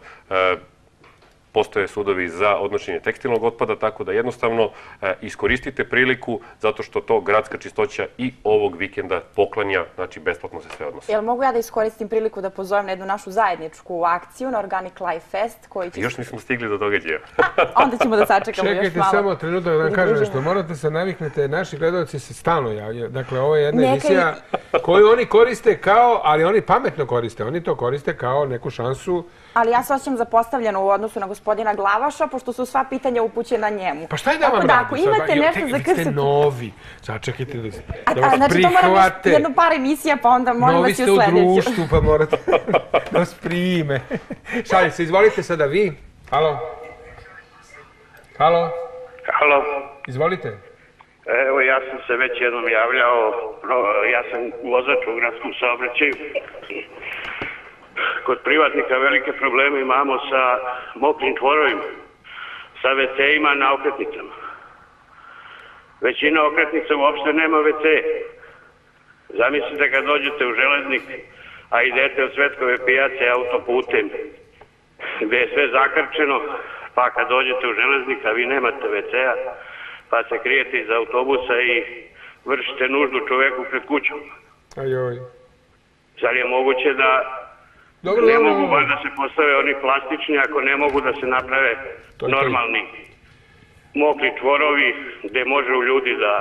Speaker 2: Postoje sudovi za odnošenje tekstilnog otpada, tako da jednostavno e, iskoristite priliku zato što to gradska čistoća i ovog vikenda poklanja, znači besplatno se sve odnosi.
Speaker 3: Jel mogu ja da iskoristim priliku da pozovem na jednu našu zajedničku akciju na Organic Life Fest koji će...
Speaker 2: Još nismo stigli do događaja.
Speaker 3: Onda ćemo da sačekamo još malo.
Speaker 1: Čekajte samo trenutak da vam kažem nešto. Morate se naviknete, naši gledalci se stalno javljaju. Dakle, ovo je jedna emisija koju oni koriste kao, ali oni pametno koriste. Oni to koriste kao neku šansu.
Speaker 3: Ali ja se osjećam zapostavljeno u odnosu na gospodina Glavaša, pošto su sva pitanja upućena njemu.
Speaker 1: Pa šta je da vam
Speaker 3: da,
Speaker 1: radi?
Speaker 3: ako imate nešto za
Speaker 1: vi ste novi. Sačekajte da,
Speaker 3: A,
Speaker 1: da vas
Speaker 3: znači, to mora biti
Speaker 1: prihvate.
Speaker 3: jedno par emisija, pa onda
Speaker 1: Novi
Speaker 3: vas i
Speaker 1: ste
Speaker 3: u
Speaker 1: u
Speaker 3: sledeću.
Speaker 1: društvu, pa morate da vas prime. Šalje se, izvolite sada vi. Halo? Halo?
Speaker 10: Halo,
Speaker 1: Izvolite.
Speaker 10: evo ja sam se već jednom javljao, ja sam vozač u gradskom saobraćaju. Kod privatnika velike probleme imamo sa mokrim čvorovima, sa WC-ima na okretnicama. Većina okretnica uopšte nema WC. Zamislite kad dođete u železnik, a idete od Svetkove pijace autoputem, gde je sve zakrčeno, pa kad dođete u železnik, a vi nemate WC-a, pa se krijete iz autobusa i vršite nuždu čoveku pred kućom.
Speaker 1: Ajoj.
Speaker 10: Zar je moguće da
Speaker 1: Dobro,
Speaker 10: ne
Speaker 1: dobro,
Speaker 10: mogu baš da se postave oni plastični ako ne mogu da se naprave
Speaker 1: To je to.
Speaker 10: normalni mokri čvorovi gde može u ljudi da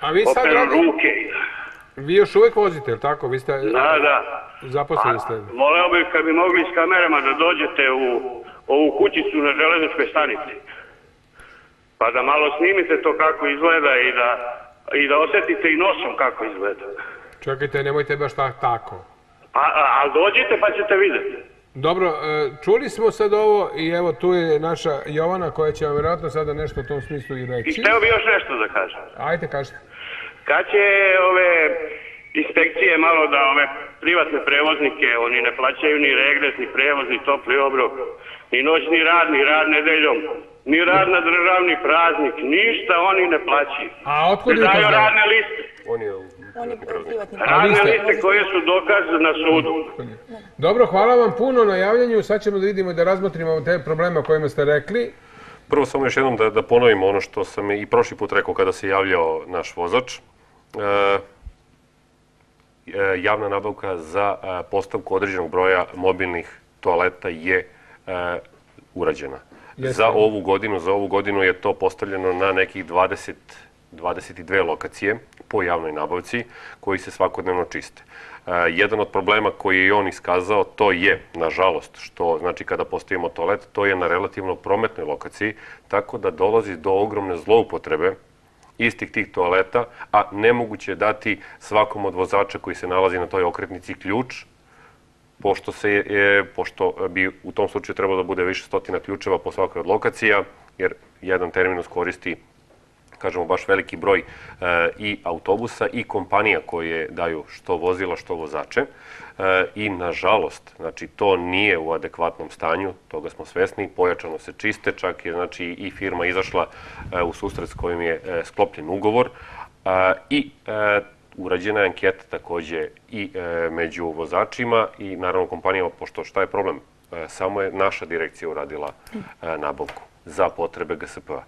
Speaker 1: A vi sad
Speaker 10: operu ruke.
Speaker 1: Vi još uvek vozite, jel tako? Vi ste...
Speaker 10: Da, da.
Speaker 1: Zaposleni ste.
Speaker 10: Voleo bih kad bi mogli s kamerama da dođete u ovu kućicu na železničkoj stanici. Pa da malo snimite to kako izgleda i da, i da osetite i nosom kako izgleda.
Speaker 1: Čekajte, nemojte baš ta-
Speaker 10: A, a, ali dođite pa ćete vidjeti.
Speaker 1: Dobro, e, čuli smo sad ovo i evo tu je naša Jovana koja će vam vjerojatno sada nešto u tom smislu i
Speaker 10: I
Speaker 1: reći.
Speaker 10: hteo bi još nešto da kažem.
Speaker 1: Ajde, kažite.
Speaker 10: Kad će ove inspekcije malo da ove privatne prevoznike, oni ne plaćaju ni regres, ni prevoz, ni topli obrok, ni noćni rad, ni rad nedeljom, ni rad na državni praznik, ništa oni ne plaćaju.
Speaker 1: A otkud vi to
Speaker 10: daju
Speaker 1: znate?
Speaker 10: radne liste.
Speaker 2: On je
Speaker 3: On je privatni.
Speaker 10: Radne
Speaker 1: ste-
Speaker 10: liste koje su dokaz na sudu.
Speaker 1: Dobro, hvala vam puno na javljanju. Sad ćemo da vidimo i da razmotrimo te probleme o kojima ste rekli.
Speaker 2: Prvo samo još jednom da, da ponovim ono što sam i prošli put rekao kada se javljao naš vozač. E, e, javna nabavka za e, postavku određenog broja mobilnih toaleta je e, urađena.
Speaker 1: Jeste.
Speaker 2: Za ovu godinu, za ovu godinu je to postavljeno na nekih 20 22 lokacije po javnoj nabavci koji se svakodnevno čiste. E, jedan od problema koji je on iskazao to je, nažalost, što znači kada postavimo toalet, to je na relativno prometnoj lokaciji, tako da dolazi do ogromne zloupotrebe istih tih toaleta, a nemoguće je dati svakom od vozača koji se nalazi na toj okretnici ključ, pošto, se je, pošto bi u tom slučaju trebalo da bude više stotina ključeva po svakoj od lokacija, jer jedan terminus koristi kažemo baš veliki broj e, i autobusa i kompanija koje daju što vozila, što vozače. E, I nažalost, znači to nije u adekvatnom stanju, toga smo svesni, pojačano se čiste, čak je znači i firma izašla e, u susret s kojim je sklopljen ugovor i urađena je anketa takođe i među vozačima i naravno kompanijama, pošto šta je problem? Samo je naša direkcija uradila nabavku za potrebe GSP-a.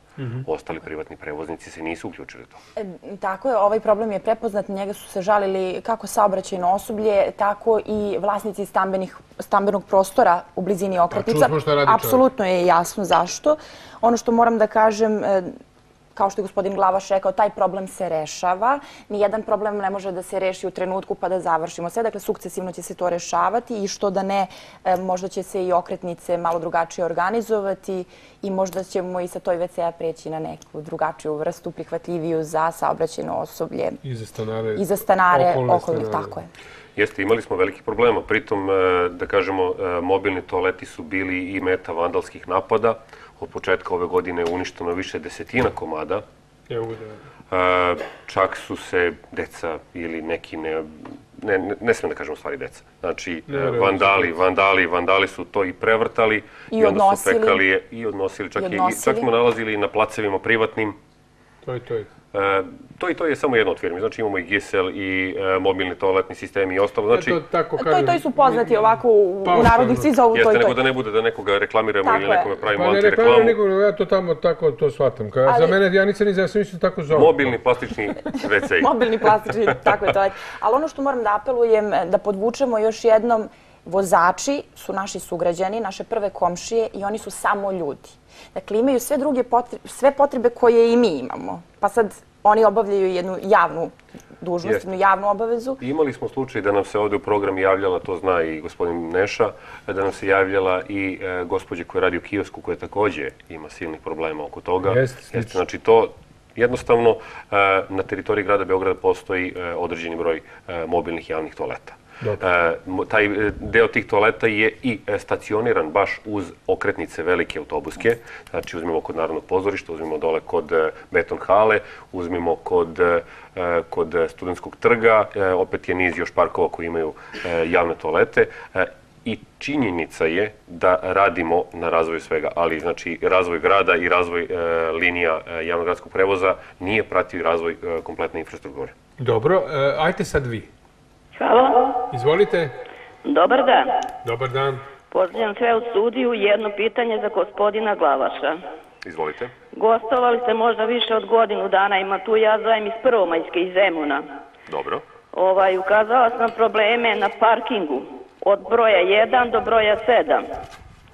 Speaker 2: Ostali privatni prevoznici se nisu uključili u to.
Speaker 3: E, Tako je, ovaj problem je prepoznat, na njega su se žalili kako saobraćajno osoblje, tako i vlasnici stambenih, stambenog prostora u blizini okretnica.
Speaker 1: čuli smo šta radi čovjek.
Speaker 3: Apsolutno je jasno zašto. Ono što moram da kažem, e, kao što je gospodin Glavaš rekao, taj problem se rešava. Nijedan problem ne može da se reši u trenutku pa da završimo sve. Dakle, sukcesivno će se to rešavati i što da ne, e, možda će se i okretnice malo drugačije organizovati i možda ćemo i sa toj WC-a preći na neku drugačiju vrstu, prihvatljiviju za saobraćajno osoblje
Speaker 1: I za stanare.
Speaker 3: i za stanare okolnih, tako je.
Speaker 2: Jeste, imali smo velikih problema. Pritom, e, da kažemo, e, mobilni toaleti su bili i meta vandalskih napada. Od početka ove godine je uništeno više desetina komada.
Speaker 1: Evo da...
Speaker 2: Čak su se deca ili neki ne, ne, ne, da kažem u stvari deca. Znači,
Speaker 1: Ne,
Speaker 2: e,
Speaker 1: ne,
Speaker 2: vandali, vandali, vandali su to i prevrtali
Speaker 3: I
Speaker 2: onda su
Speaker 3: odnosili.
Speaker 2: pekali i odnosili, čak,
Speaker 3: I
Speaker 2: I,
Speaker 3: odnosili.
Speaker 2: čak smo nalazili na placevima privatnim
Speaker 1: To je to. Je.
Speaker 2: E, to i to je samo jedna od firmi. Znači imamo i Gisel i e, mobilni toaletni sistemi i ostalo. Znači,
Speaker 1: Eto, tako
Speaker 3: To,
Speaker 1: kažem.
Speaker 3: to su poznati ovako u, u
Speaker 1: Paušalno.
Speaker 3: narodnih svi zovu to
Speaker 2: jeste
Speaker 3: i to.
Speaker 2: nego da ne bude da nekoga reklamiramo
Speaker 3: Tako
Speaker 2: ili nekome pravimo
Speaker 1: Pa ne reklamiram
Speaker 2: antireklamu.
Speaker 1: nikog, ja to tamo tako to shvatam. Ka,
Speaker 3: Ali-
Speaker 1: Za mene, ja nisam ni za, da tako zove.
Speaker 2: Mobilni plastični WC.
Speaker 3: Mobilni plastični, tako je to. Ali ono što moram da apelujem, e, da podvučemo još jednom, vozači su naši sugrađani, naše prve komšije i oni su samo ljudi. Dakle, imaju sve druge potrebe, sve potrebe koje i mi imamo. Pa sad oni obavljaju jednu javnu dužnost, jednu javnu obavezu.
Speaker 2: I Imali smo slučaj da nam se ovde u program javljala, to zna i gospodin Neša, da nam se javljala i e, gospođa koja radi u kiosku, koja takođe ima silnih problema oko toga.
Speaker 1: Jeste.
Speaker 2: Znači to jednostavno e, na teritoriji grada Beograda postoji e, određeni broj e, mobilnih javnih toaleta. E, taj e, deo tih toaleta je i e, stacioniran baš uz okretnice velike autobuske. Znači uzmemo kod Narodnog pozorišta, uzmemo dole kod Beton hale, uzmemo kod, kod studentskog trga, opet je niz još parkova koji imaju javne toalete. I činjenica je da radimo na razvoju svega, ali znači razvoj grada i razvoj e, linija e, javnog gradskog prevoza nije pratio razvoj e, kompletne infrastrukture.
Speaker 1: Dobro, ajte sad vi.
Speaker 9: Halo,
Speaker 1: Izvolite.
Speaker 9: dobar dan.
Speaker 1: Dobar dan.
Speaker 9: Pozdravljam sve u studiju. Jedno pitanje za gospodina Glavaša.
Speaker 2: Izvolite.
Speaker 9: Gostovali ste možda više od godinu dana, ima tu ja zovem iz Prvomajske, iz Zemuna.
Speaker 2: Dobro.
Speaker 9: Ovaj, ukazala sam probleme na parkingu od broja 1 do broja 7.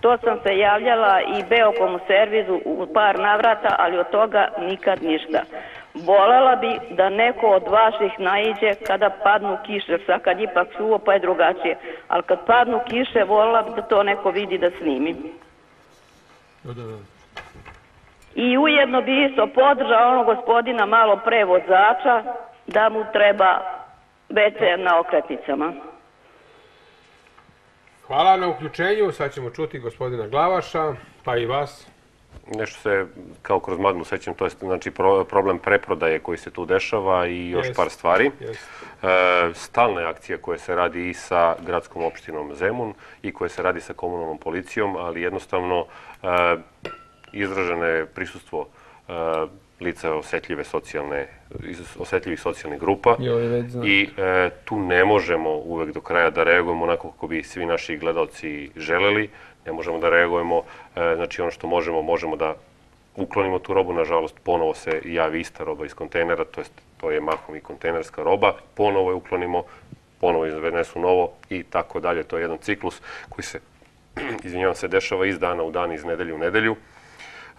Speaker 9: To sam se javljala i Beokomu servizu u par navrata, ali od toga nikad ništa. Volela bi da neko od vaših naiđe kada padnu kiše, sad kad ipak suvo pa je drugačije, ali kad padnu kiše volela bi da to neko vidi da snimi.
Speaker 1: Da, da, da.
Speaker 9: I ujedno bi isto podržao onog gospodina malo pre vozača da mu treba WC na okretnicama.
Speaker 1: Hvala na uključenju. Sad ćemo čuti gospodina Glavaša, pa i vas.
Speaker 2: Nešto se, kao kroz magnu sećam, to je znači pro- problem preprodaje koji se tu dešava i još
Speaker 1: Jest.
Speaker 2: par stvari.
Speaker 1: Jest.
Speaker 2: E, stalne akcije koje se radi i sa gradskom opštinom Zemun i koje se radi sa komunalnom policijom, ali jednostavno e, izraženo je prisustvo e, lica osetljive socijalne, osetljivih socijalnih grupa
Speaker 1: i
Speaker 2: e, tu ne možemo uvek do kraja da reagujemo onako kako bi svi naši gledalci želeli. Ne možemo da reagujemo, e, znači ono što možemo, možemo da uklonimo tu robu, nažalost ponovo se javi ista roba iz kontejnera, to jest to je mahom i kontejnerska roba, ponovo je uklonimo, ponovo izvenesu novo i tako dalje. To je jedan ciklus koji se, izvinjavam se, dešava iz dana u dan, iz nedelje u nedelju.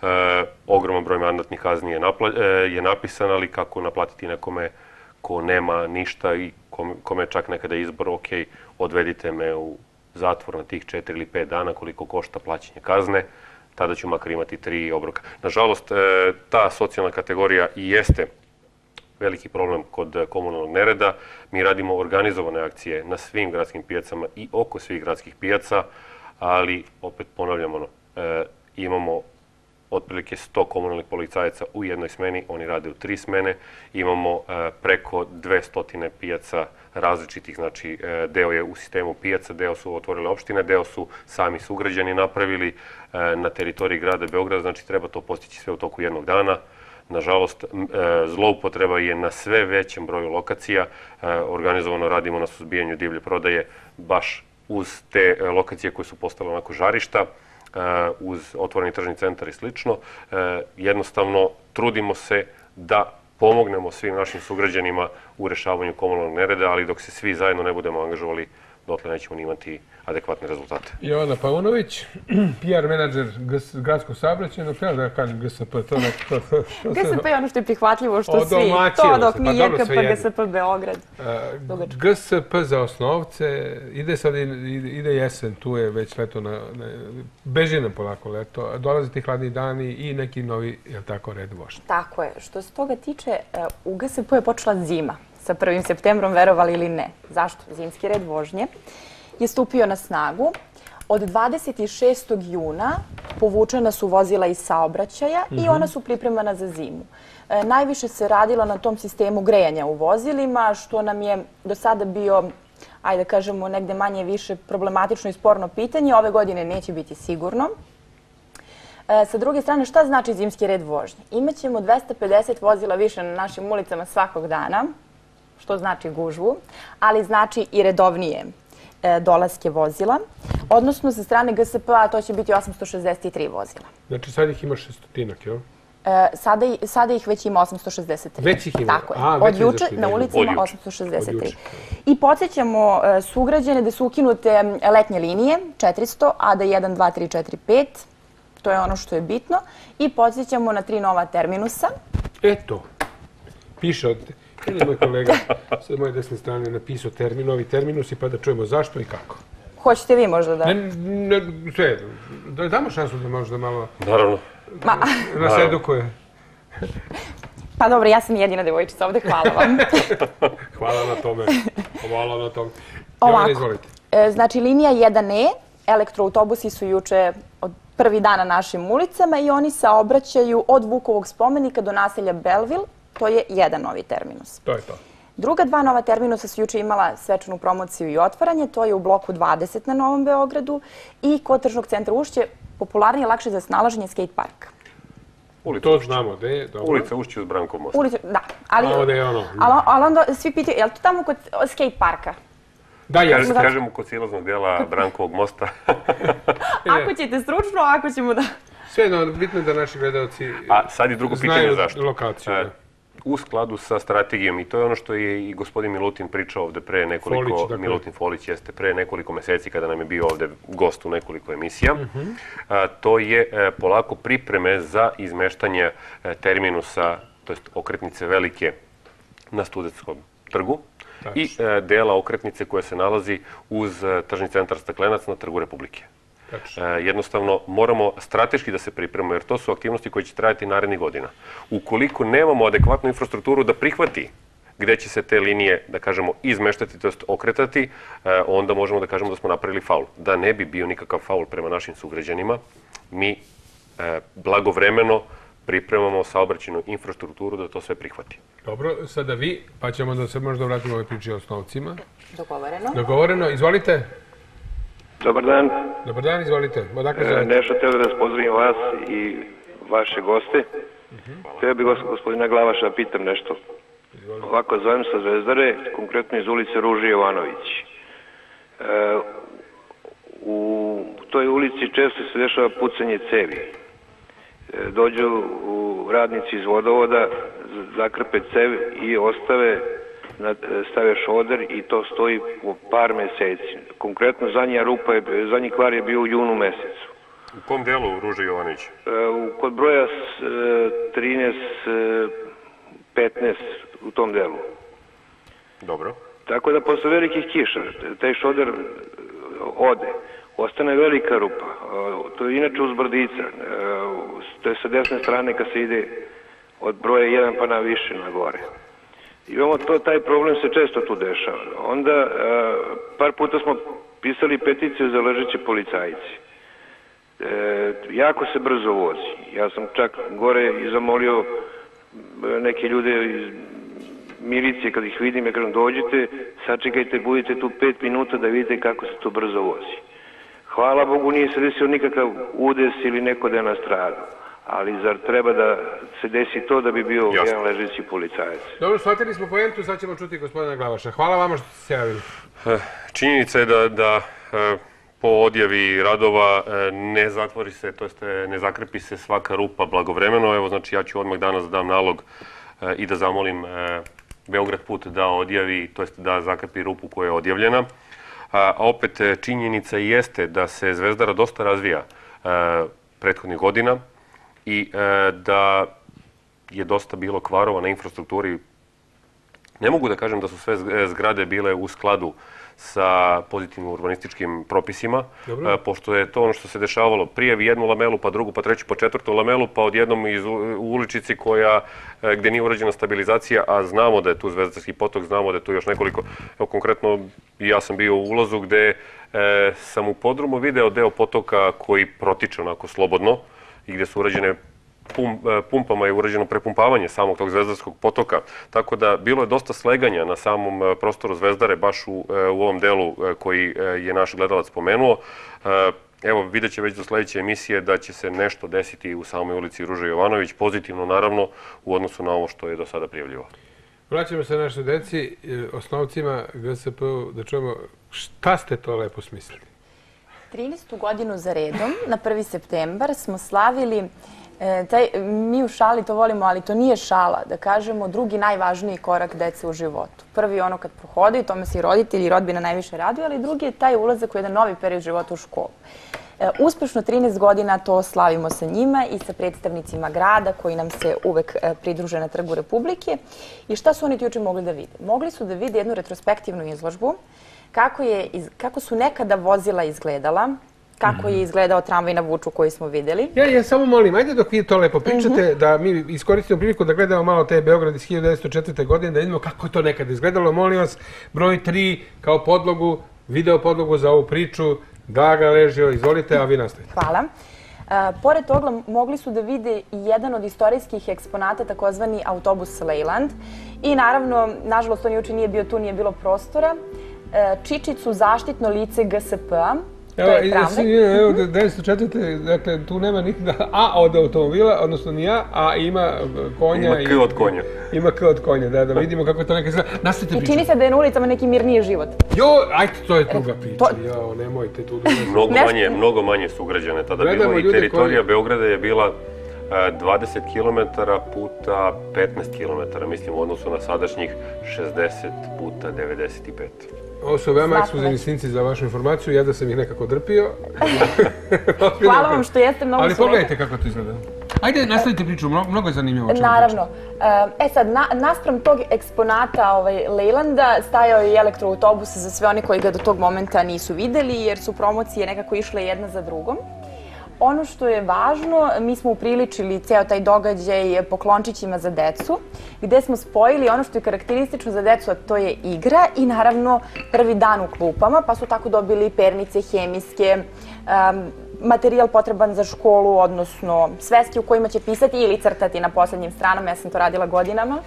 Speaker 2: E, ogroman broj mandatnih kazni je, napla, e, je napisan, ali kako naplatiti nekome ko nema ništa i kome, kome je čak nekada izbor, ok, odvedite me u zatvor na tih 4 ili 5 dana koliko košta plaćanje kazne, tada ću makar imati tri obroka. Nažalost, e, ta socijalna kategorija i jeste veliki problem kod komunalnog nereda. Mi radimo organizovane akcije na svim gradskim pijacama i oko svih gradskih pijaca, ali opet ponavljam ono, e, imamo otprilike 100 komunalnih policajaca u jednoj smeni, oni rade u tri smene. Imamo e, preko 200 pijaca različitih, znači e, deo je u sistemu pijaca, deo su otvorile opštine, deo su sami sugrađani napravili e, na teritoriji grada Beograda, znači treba to postići sve u toku jednog dana. Nažalost, zloupotreba je na sve većem broju lokacija. Organizovano radimo na suzbijanju divlje prodaje baš uz te lokacije koje su postale onako žarišta, uz otvoreni tržni centar i slično. E, Jednostavno, trudimo se da pomognemo svim našim sugrađanima u rešavanju komunalnog nereda, ali dok se svi zajedno ne budemo angažovali, dotle nećemo imati adekvatne rezultate.
Speaker 1: Jovana Paunović, PR menadžer GS, gradskog saobraćaja, no treba da kažem GSP, to ne... To, to, to,
Speaker 3: GSP je ono što je prihvatljivo, što svi. To dok
Speaker 1: se, pa
Speaker 3: nije
Speaker 1: dobro,
Speaker 3: KP. GSP Beograd.
Speaker 1: E. GSP za osnovce, ide sad, ide, jesen, tu je već leto, na, na, beži nam polako leto, dolaze ti hladni dani i neki novi, jel tako, red vožnje.
Speaker 3: Tako je. Što se toga tiče, e, u GSP je počela zima sa 1. septembrom, verovali ili ne. Zašto? Zimski red vožnje je stupio na snagu. Od 26. juna povučena su vozila iz saobraćaja i ona su pripremana za zimu. E, najviše se radilo na tom sistemu grejanja u vozilima, što nam je do sada bio ajde da kažemo, negde manje više problematično i sporno pitanje. Ove godine neće biti sigurno. E, Sa druge strane, šta znači zimski red vožnje? Imaćemo 250 vozila više na našim ulicama svakog dana, što znači gužvu, ali znači i redovnije e, dolaske vozila. Odnosno, sa strane GSP-a to će biti 863 vozila.
Speaker 1: Znači sad ih ima šestotinak, jel?
Speaker 3: E, sada, sada ih već ima 863.
Speaker 1: Već ih ima?
Speaker 3: Tako je.
Speaker 1: A,
Speaker 3: Od juče na
Speaker 1: da.
Speaker 3: ulici ima
Speaker 2: juče.
Speaker 3: 863.
Speaker 1: Od juče.
Speaker 3: I podsjećamo e, sugrađane da su ukinute letnje linije 400, a da 1, 2, 3, 4, 5. To je ono što je bitno. I podsjećamo na tri nova terminusa.
Speaker 1: Eto, piše od... Ili moj kolega sa moje desne strane napisao terminovi, terminusi, pa da čujemo zašto i kako.
Speaker 3: Hoćete vi možda da...
Speaker 1: Ne, ne, sve, da damo šansu da možda malo
Speaker 2: Naravno.
Speaker 3: Ma,
Speaker 1: nas edukuje.
Speaker 3: pa dobro, ja sam jedina devojčica ovde, hvala vam.
Speaker 1: Hvala na tome. Hvala na tome.
Speaker 3: Ovako.
Speaker 1: Izvolite.
Speaker 3: E, Znači, linija 1E, elektroautobusi su juče od prvi dan na našim ulicama i oni saobraćaju od Vukovog spomenika do naselja Belville. To je jedan novi terminus.
Speaker 1: To je to.
Speaker 3: Druga dva nova terminusa su juče imala svečanu promociju i otvaranje. To je u bloku 20 na Novom Beogradu i kod tržnog centra Ušće, popularnije i lakše za snalaženje skate park.
Speaker 2: Ulica
Speaker 1: To znamo, da je, dobro.
Speaker 2: Ulica Ušće uz Brankov most.
Speaker 3: Ulica, da, ali,
Speaker 1: A ovde je ono.
Speaker 3: ali, ali onda svi pitaju, je li to tamo kod skate parka?
Speaker 1: Da, ja.
Speaker 2: Kaže, kažemo kod silaznog dela Brankovog mosta.
Speaker 3: Ako ćete stručno, ako ćemo da...
Speaker 1: Sve jedno, bitno je da naši gledalci
Speaker 2: A sad je drugo pitanje
Speaker 1: znaju
Speaker 2: zašto.
Speaker 1: lokaciju.
Speaker 2: E,
Speaker 1: da.
Speaker 2: U skladu sa strategijom i to je ono što je i gospodin Milutin pričao ovde pre nekoliko,
Speaker 1: Folić, dakle.
Speaker 2: Milutin Folić jeste pre nekoliko meseci kada nam je bio ovde gost u nekoliko emisija.
Speaker 1: Mhm.
Speaker 2: A, to je e, polako pripreme za izmeštanje e, terminusa, to jest okretnice velike na Studetskom trgu i e, dela okretnice koja se nalazi uz e, tržni centar Staklenac na Trgu Republike.
Speaker 1: Tačno.
Speaker 2: E, jednostavno moramo strateški da se pripremamo jer to su aktivnosti koje će trajati narednih godina. Ukoliko nemamo adekvatnu infrastrukturu da prihvati gde će se te linije, da kažemo, izmeštati, to jest okretati, e, onda možemo da kažemo da smo napravili faul. Da ne bi bio nikakav faul prema našim sugrađanima, mi e, blagovremeno pripremamo saobraćenu infrastrukturu da to sve prihvati.
Speaker 1: Dobro, sada vi, pa ćemo da se možda vratimo ovoj priči o osnovcima.
Speaker 3: Dogovoreno.
Speaker 1: Dogovoreno, izvolite.
Speaker 11: Dobar dan.
Speaker 1: Dobar dan, izvolite. Odakle
Speaker 11: E,
Speaker 1: zovete?
Speaker 11: Nešto teo da pozdravim vas i vaše goste. Hteo bih gos- gospodina Glavaša da pitam nešto. Ovako, zovem sa Zvezdare, konkretno iz ulice Ruži Jovanović. E, u toj ulici često se dešava pucanje cevi. E, dođu u radnici iz vodovoda, zakrpe cev i ostave, stave šoder i to stoji po par meseci. Konkretno zadnja rupa je, zadnji kvar je bio u junu mesecu.
Speaker 2: U kom delu, Ruže Jovanović?
Speaker 11: E, kod broja s- e, 13, e, 15 u tom delu.
Speaker 2: Dobro.
Speaker 11: Tako da posle velikih kiša taj šoder e, ode. Ostane velika rupa. E, To je inače uz Brdica. E, To je sa desne strane kad se ide od broja 1 pa na više na gore. Imamo to, taj problem se često tu dešava. Onda, e, par puta smo pisali peticiju za ležeće policajci. E, jako se brzo vozi. Ja sam čak gore i zamolio e, neke ljude iz milicije kad ih vidim, ja kažem dođite, sačekajte, budite tu pet minuta da vidite kako se to brzo vozi. Hvala Bogu nije se desio nikakav udes ili neko da je nastradao. Ali zar treba da se desi to da bi bio
Speaker 2: Jasno.
Speaker 11: jedan ležeći policajac?
Speaker 1: Dobro, shvatili smo pojentu, sad ćemo čuti gospodina Glavaša. Hvala vama što ste se javili.
Speaker 2: E, Činjenica je da, da e, po odjavi radova e, ne zatvori se, to jest e, ne zakrepi se svaka rupa blagovremeno. Evo, znači ja ću odmah danas da dam nalog i da zamolim Beograd put da odjavi, to jest da zakrepi rupu koja je odjavljena. A opet činjenica jeste da se Zvezdara dosta razvija prethodnih godina i e, da je dosta bilo kvarova na infrastrukturi Ne mogu da kažem da su sve zg- zgrade bile u skladu sa pozitivnim urbanističkim propisima,
Speaker 1: Dobro.
Speaker 2: e, pošto je to ono što se dešavalo. Prijavi jednu lamelu, pa drugu, pa treću, pa četvrtu lamelu, pa odjednom iz uličici koja, e, gde nije urađena stabilizacija, a znamo da je tu Zvezdarski potok, znamo da je tu još nekoliko, evo konkretno ja sam bio u ulazu gde e, sam u podrumu video deo potoka koji protiče onako slobodno i gde su urađene pum, e, pumpama je urađeno prepumpavanje samog tog zvezdarskog potoka. Tako da bilo je dosta sleganja na samom e, prostoru Zvezdare baš u, e, u ovom delu koji je naš gledalac spomenuo. E, evo, vidjet će već do sledeće emisije da će se nešto desiti u samoj ulici Ruže Jovanović, pozitivno naravno u odnosu na ovo što je do sada prijavljivo.
Speaker 1: Vraćamo se našoj deci, osnovcima GSP, da čujemo šta ste to lepo smislili.
Speaker 3: 13. godinu za redom, na 1. septembar, smo slavili E, taj, mi u šali to volimo, ali to nije šala, da kažemo drugi najvažniji korak dece u životu. Prvi je ono kad prohodaju, tome se i roditelji i rodbina najviše raduju, ali drugi je taj ulazak u jedan novi period života u školu. E, uspešno 13 godina to slavimo sa njima i sa predstavnicima grada koji nam se uvek e, pridruže na Trgu Republike. I šta su oni ti juče mogli da vide? Mogli su da vide jednu retrospektivnu izložbu kako, je, kako su nekada vozila izgledala, kako je izgledao tramvaj na Vuču koji smo videli.
Speaker 1: Ja, ja samo molim, ajde dok vi to lepo pričate, da mi iskoristimo priliku da gledamo malo te Beograd iz 1904. godine, da vidimo kako je to nekada izgledalo. Molim vas, broj 3 kao podlogu, video podlogu za ovu priču. Gaga Ležio, izvolite, a vi nastavite.
Speaker 3: Hvala. Uh, pored toga mogli su da vide i jedan od istorijskih eksponata, takozvani autobus Leyland. I naravno, nažalost, on juče nije bio tu, nije bilo prostora. Uh, Čičicu zaštitno lice GSP-a,
Speaker 1: Evo, evo, 904. Dakle, tu nema nikada A od automobila, odnosno ni A, a ima konja.
Speaker 2: Ima K od konja.
Speaker 1: Ima K od konja, da, da vidimo kako je to neka. Nastavite
Speaker 3: pričati. I čini se da je na ulicama neki mirniji život.
Speaker 1: Jo, ajte, to je druga priča. To... Jo, nemojte tu da...
Speaker 2: mnogo manje, mnogo manje sugrađane tada Gledamo bilo i teritorija koji... Beograda je bila 20 km puta 15 km, mislim, u odnosu na sadašnjih 60 puta 95.
Speaker 1: Ovo su veoma ekskluzivni snimci za vašu informaciju, ja da sam ih nekako drpio.
Speaker 3: Hvala vam što jeste mnogo
Speaker 1: Ali pogledajte kako to izgleda. Ajde, nastavite priču, mnogo, je zanimljivo.
Speaker 3: Naravno. E sad, na, naspram tog eksponata ovaj, Lejlanda stajao je elektroautobus za sve oni koji ga do tog momenta nisu videli, jer su promocije nekako išle jedna za drugom. Ono što je važno, mi smo upriličili ceo taj događaj poklončićima za decu, gde smo spojili ono što je karakteristično za decu, a to je igra i naravno prvi dan u klupama, pa su tako dobili pernice hemijske, um, materijal potreban za školu, odnosno sveske u kojima će pisati ili crtati na poslednjim stranama, ja sam to radila godinama,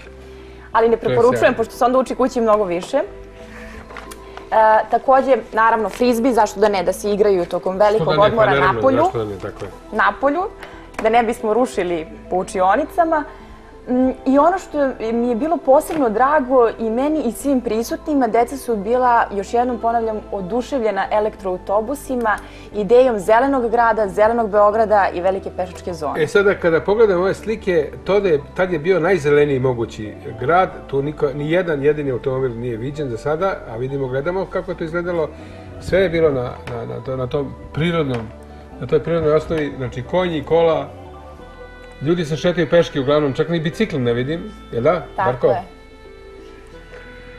Speaker 3: ali ne preporučujem, pošto se onda uči kući mnogo više. E, takođe, naravno, frizbi, zašto da ne, da se igraju tokom velikog da ne, odmora pa, naravno, na.
Speaker 1: Da ne, tako je.
Speaker 3: Na polju, da ne bismo rušili po učionicama. Mm, I ono što mi je bilo posebno drago i meni i svim prisutnima, deca su bila, još jednom ponavljam, oduševljena elektroautobusima, idejom zelenog grada, zelenog Beograda i velike pešačke zone.
Speaker 1: E sada, kada pogledam ove slike, to da je, tad je bio najzeleniji mogući grad, tu niko, ni jedan jedini automobil nije viđen za sada, a vidimo, gledamo kako to izgledalo. Sve je bilo na, na, na, to, na tom prirodnom, na toj prirodnoj osnovi, znači konji, kola, Ljudi se šetaju peške uglavnom, čak ni bicikl ne vidim, je da?
Speaker 3: Tako Marko? je.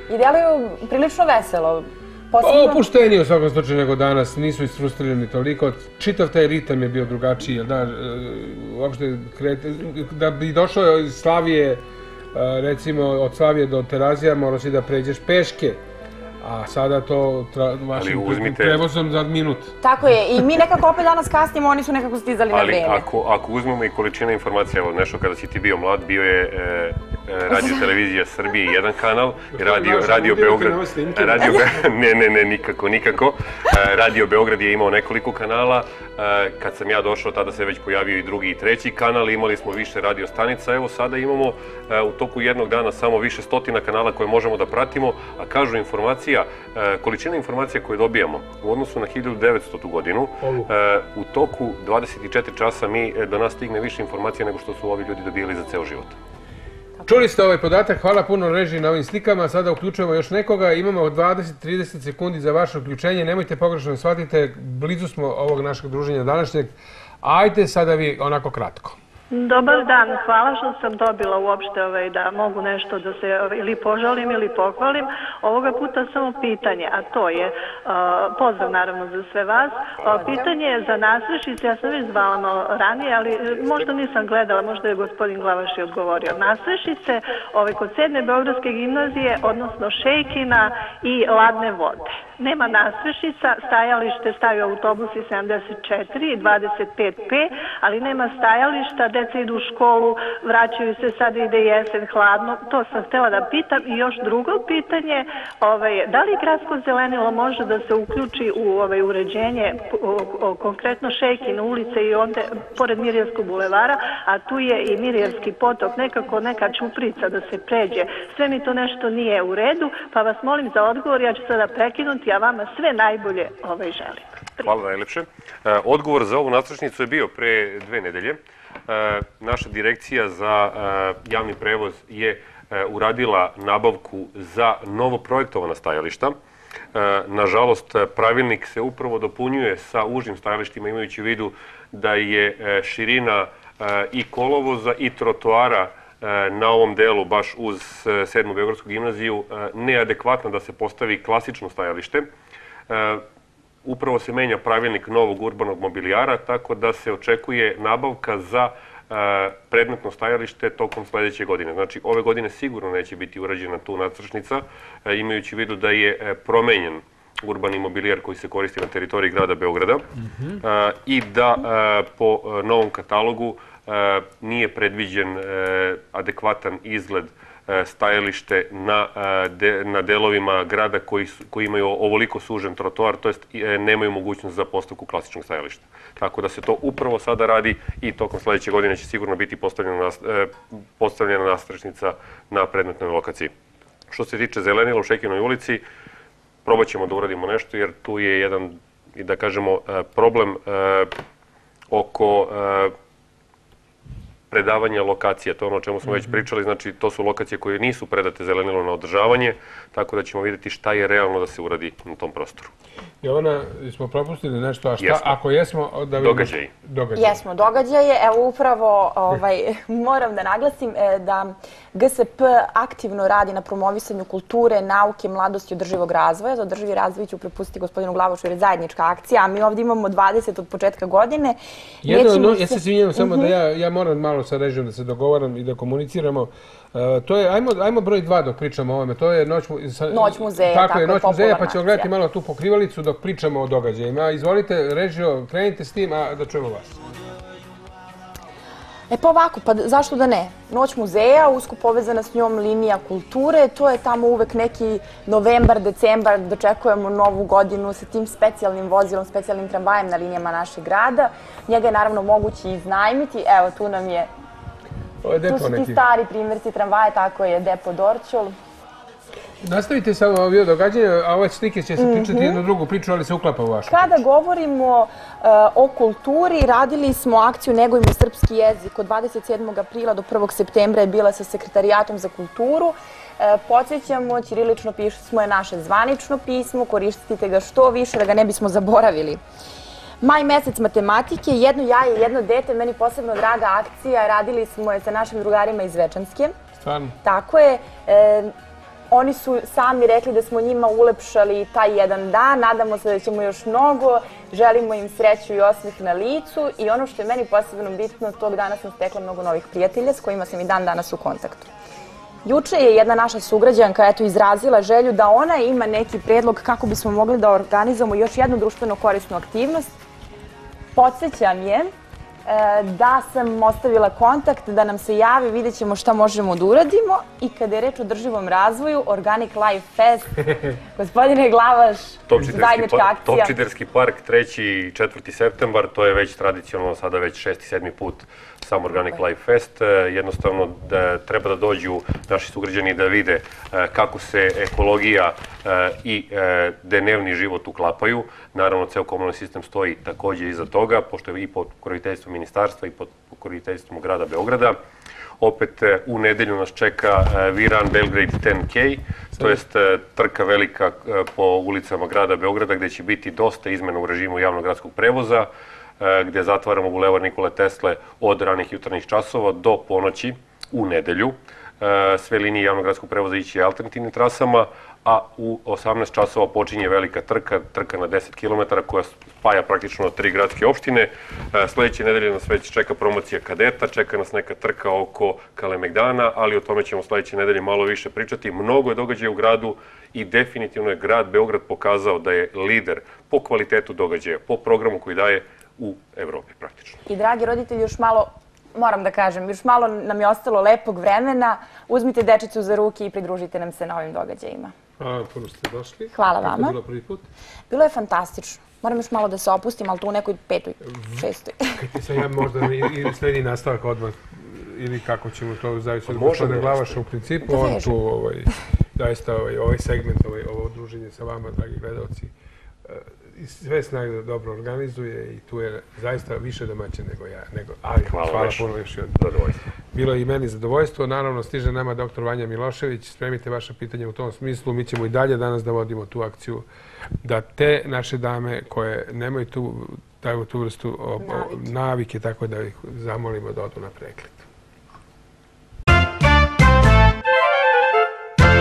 Speaker 3: I deluju prilično veselo.
Speaker 1: Posebno... Pa opušteniji u svakom slučaju nego danas, nisu isfrustrirani toliko. Čitav taj ritam je bio drugačiji, jel da? E, uopšte, da bi došao iz Slavije, e, recimo od Slavije do Terazija, morao si da pređeš peške a sada to tra, vašim uzmite... prevozom za minut.
Speaker 3: Tako je, i mi nekako opet danas kasnimo, oni su nekako stizali
Speaker 2: na
Speaker 3: vreme.
Speaker 2: Ali ako, ako uzmemo i količina informacija, evo nešto kada si ti bio mlad, bio je e, e radio televizija Srbije jedan kanal, radio, radio Beograd, radio, ne, ne, ne, nikako, nikako. E, radio Beograd je imao nekoliko kanala, e, kad sam ja došao, tada se već pojavio i drugi i treći kanal, imali smo više radio stanica, evo sada imamo u toku jednog dana samo više stotina kanala koje možemo da pratimo, a kažu informacije informacija, e, količina informacija koje dobijamo u odnosu na 1900. godinu, e, u toku 24 časa mi, e, do nas stigne više informacija nego što su ovi ljudi dobijali za ceo život.
Speaker 1: Čuli ste ovaj podatak, hvala puno režiji na ovim slikama, sada uključujemo još nekoga, imamo 20-30 sekundi za vaše uključenje, nemojte pogrešno da shvatite, blizu smo ovog našeg druženja današnjeg, ajte sada vi onako kratko.
Speaker 12: Dobar dan, hvala što sam dobila uopšte ovaj, da mogu nešto da se ovaj, ili požalim ili pohvalim. Ovoga puta samo pitanje, a to je, uh, pozdrav naravno za sve vas, uh, pitanje je za nasrešice, ja sam već zvala malo ranije, ali e, možda nisam gledala, možda je gospodin Glavaš i odgovorio. Nasrešice ovaj, kod sedme Beogradske gimnazije, odnosno Šejkina i Ladne vode. Nema nasrešica, stajalište staju autobusi 74 i 25P, ali nema stajališta deca idu u školu, vraćaju se, sad ide jesen hladno. To sam htela da pitam. I još drugo pitanje, ovaj, da li gradsko zelenilo može da se uključi u ovaj, uređenje o, o, konkretno Šejkine ulice i onda pored Mirjevskog bulevara, a tu je i Mirjevski potok, nekako neka čuprica da se pređe. Sve mi to nešto nije u redu, pa vas molim za odgovor, ja ću sada prekinuti, a vama sve najbolje ovaj želim.
Speaker 2: Hvala najlepše. E, odgovor za ovu nastrašnicu je bio pre dve nedelje. E, naša direkcija za e, javni prevoz je uradila nabavku za novo projektovana stajališta. Nažalost, pravilnik se upravo dopunjuje sa užim stajalištima imajući u vidu da je širina i kolovoza i trotoara na ovom delu, baš uz sedmu Beogradsku gimnaziju, neadekvatna da se postavi klasično stajalište upravo se menja pravilnik novog urbanog mobilijara, tako da se očekuje nabavka za e, predmetno stajalište tokom sledeće godine. Znači, ove godine sigurno neće biti urađena tu nacršnica, e, imajući u vidu da je e, promenjen urbani mobilijar koji se koristi na teritoriji grada Beograda mhm. i da po novom katalogu nije predviđen adekvatan izgled stajalište na, e, na delovima grada koji, koji imaju ovoliko sužen trotoar, to jest e, nemaju mogućnost za postavku klasičnog stajališta. Tako da se to upravo sada radi i tokom sledeće godine će sigurno biti postavljena, postavljena nastrešnica na predmetnoj lokaciji. Što se tiče zelenila u Šekinoj ulici, probat ćemo da uradimo nešto, jer tu je jedan, da kažemo, problem oko predavanja lokacija, to je ono o čemu smo već mhm. pričali, znači to su lokacije koje nisu predate zelenilo na održavanje, tako da ćemo videti šta je realno da se uradi na tom prostoru.
Speaker 1: Jovana, smo propustili nešto, a šta jesmo. ako jesmo
Speaker 2: da vidimo... Događaji.
Speaker 3: Događaji. Jesmo, događaje. Evo upravo ovaj, moram da naglasim e, da GSP aktivno radi na promovisanju kulture, nauke, mladosti i održivog razvoja. Za održivi razvoj ću prepustiti gospodinu Glavošu jer je zajednička akcija, a mi ovdje imamo 20 od početka godine.
Speaker 1: Jedno, no, ja se svinjam samo uh -huh. da ja, ja moram malo sa režijom da se dogovaram i da komuniciramo. Uh, to je, ajmo, ajmo broj dva dok pričamo o ovome, to je Noć, mu,
Speaker 3: sa, noć muzeja.
Speaker 1: Tako, tako je, Noć muzeja, pa ćemo gledati malo tu pokrivalicu dok pričamo o događajima. Izvolite, režio, krenite s tim, a da čujemo vas.
Speaker 3: E pa ovako, pa zašto da ne? Noć muzeja, usko povezana s njom linija kulture, to je tamo uvek neki novembar, decembar, dočekujemo novu godinu sa tim specijalnim vozilom, specijalnim tramvajem na linijama našeg grada. Njega je naravno moguće iznajmiti, evo tu nam je,
Speaker 1: Ovo je
Speaker 3: tu su
Speaker 1: neki.
Speaker 3: ti stari primjerci tramvaje, tako je depo Dorčul.
Speaker 1: Nastavite sa ovo događanje, a ove slike će se pričati mm jednu drugu priču, ali se uklapa u vašu
Speaker 3: Kada govorimo uh, o kulturi, radili smo akciju Negojmo srpski jezik od 27. aprila do 1. septembra je bila sa Sekretarijatom za kulturu. Uh, podsjećamo, ćirilično pismo je naše zvanično pismo, koristite ga što više da ga ne bismo zaboravili. Maj mesec matematike, jedno jaje, jedno dete, meni posebno draga akcija, radili smo je sa našim drugarima iz Večanske.
Speaker 1: Stvarno?
Speaker 3: Tako je. E, Oni su sami rekli da smo njima ulepšali taj jedan dan, nadamo se da ćemo još mnogo, želimo im sreću i osmih na licu i ono što je meni posebno bitno, tog dana sam stekla mnogo novih prijatelja s kojima sam i dan danas u kontaktu. Juče je jedna naša sugrađanka eto, izrazila želju da ona ima neki predlog kako bismo mogli da organizujemo još jednu društveno korisnu aktivnost. Podsjećam je da sam ostavila kontakt, da nam se javi, vidjet ćemo šta možemo da uradimo. I kada je reč o drživom razvoju, Organic Life Fest, gospodine Glavaš, zajednička akcija.
Speaker 2: Topčiderski park, 3. i 4. septembar, to je već tradicionalno, sada već 6. i 7. put sam Organic Life Fest. E, jednostavno da treba da dođu naši sugrađani da vide e, kako se ekologija i dnevni život uklapaju. Naravno, ceo komunalni sistem stoji takođe iza toga, pošto je i pod pokroviteljstvom ministarstva i pod pokroviteljstvom grada Beograda. Opet e, u nedelju nas čeka e, Viran Belgrade 10K, to jest e, trka velika po ulicama grada Beograda gde će biti dosta izmena u režimu javnog gradskog prevoza, gde zatvaramo bulevar Nikole Tesle od ranih jutarnjih časova do ponoći u nedelju. Sve linije javnog gradskog prevoza ići alternativnim trasama, a u 18 časova počinje velika trka, trka na 10 km koja spaja praktično tri gradske opštine. E, sledeće nedelje nas već čeka promocija kadeta, čeka nas neka trka oko Kalemegdana, ali o tome ćemo sledeće nedelje malo više pričati. Mnogo je događaja u gradu i definitivno je grad Beograd pokazao da je lider po kvalitetu događaja, po programu koji daje u Evropi praktično.
Speaker 3: I dragi roditelji, još malo moram da kažem, još malo nam je ostalo lepog vremena. Uzmite dečicu za ruke i pridružite nam se na ovim događajima.
Speaker 1: Hvala, puno ste došli.
Speaker 3: Hvala
Speaker 1: Kako je
Speaker 3: vama.
Speaker 1: bilo prvi put?
Speaker 3: Bilo je fantastično. Moram još malo da se opustim, ali tu u nekoj petoj, šestoj.
Speaker 1: Kad ti sam ja možda i, sledi nastavak odmah ili kako ćemo to zavisiti od
Speaker 2: Pa
Speaker 1: gospodina
Speaker 2: nešto.
Speaker 1: Glavaša u principu,
Speaker 3: Da
Speaker 1: on tu ovaj, zaista ovaj, ovaj segment, ovaj, ovo druženje sa vama, dragi gledalci, i sve snage da dobro organizuje i tu je zaista više domaćin nego ja. Nego, ali
Speaker 2: Hvala
Speaker 1: hvala,
Speaker 2: još.
Speaker 1: puno još jednom.
Speaker 2: Zadovoljstvo.
Speaker 1: Bilo je i meni zadovoljstvo. Naravno, stiže nama doktor Vanja Milošević. Spremite vaše pitanje u tom smislu. Mi ćemo i dalje danas da vodimo tu akciju da te naše dame koje nemaju tu, taj, tu vrstu o, o,
Speaker 3: Navike.
Speaker 1: navike, tako da ih zamolimo da odu na pregled.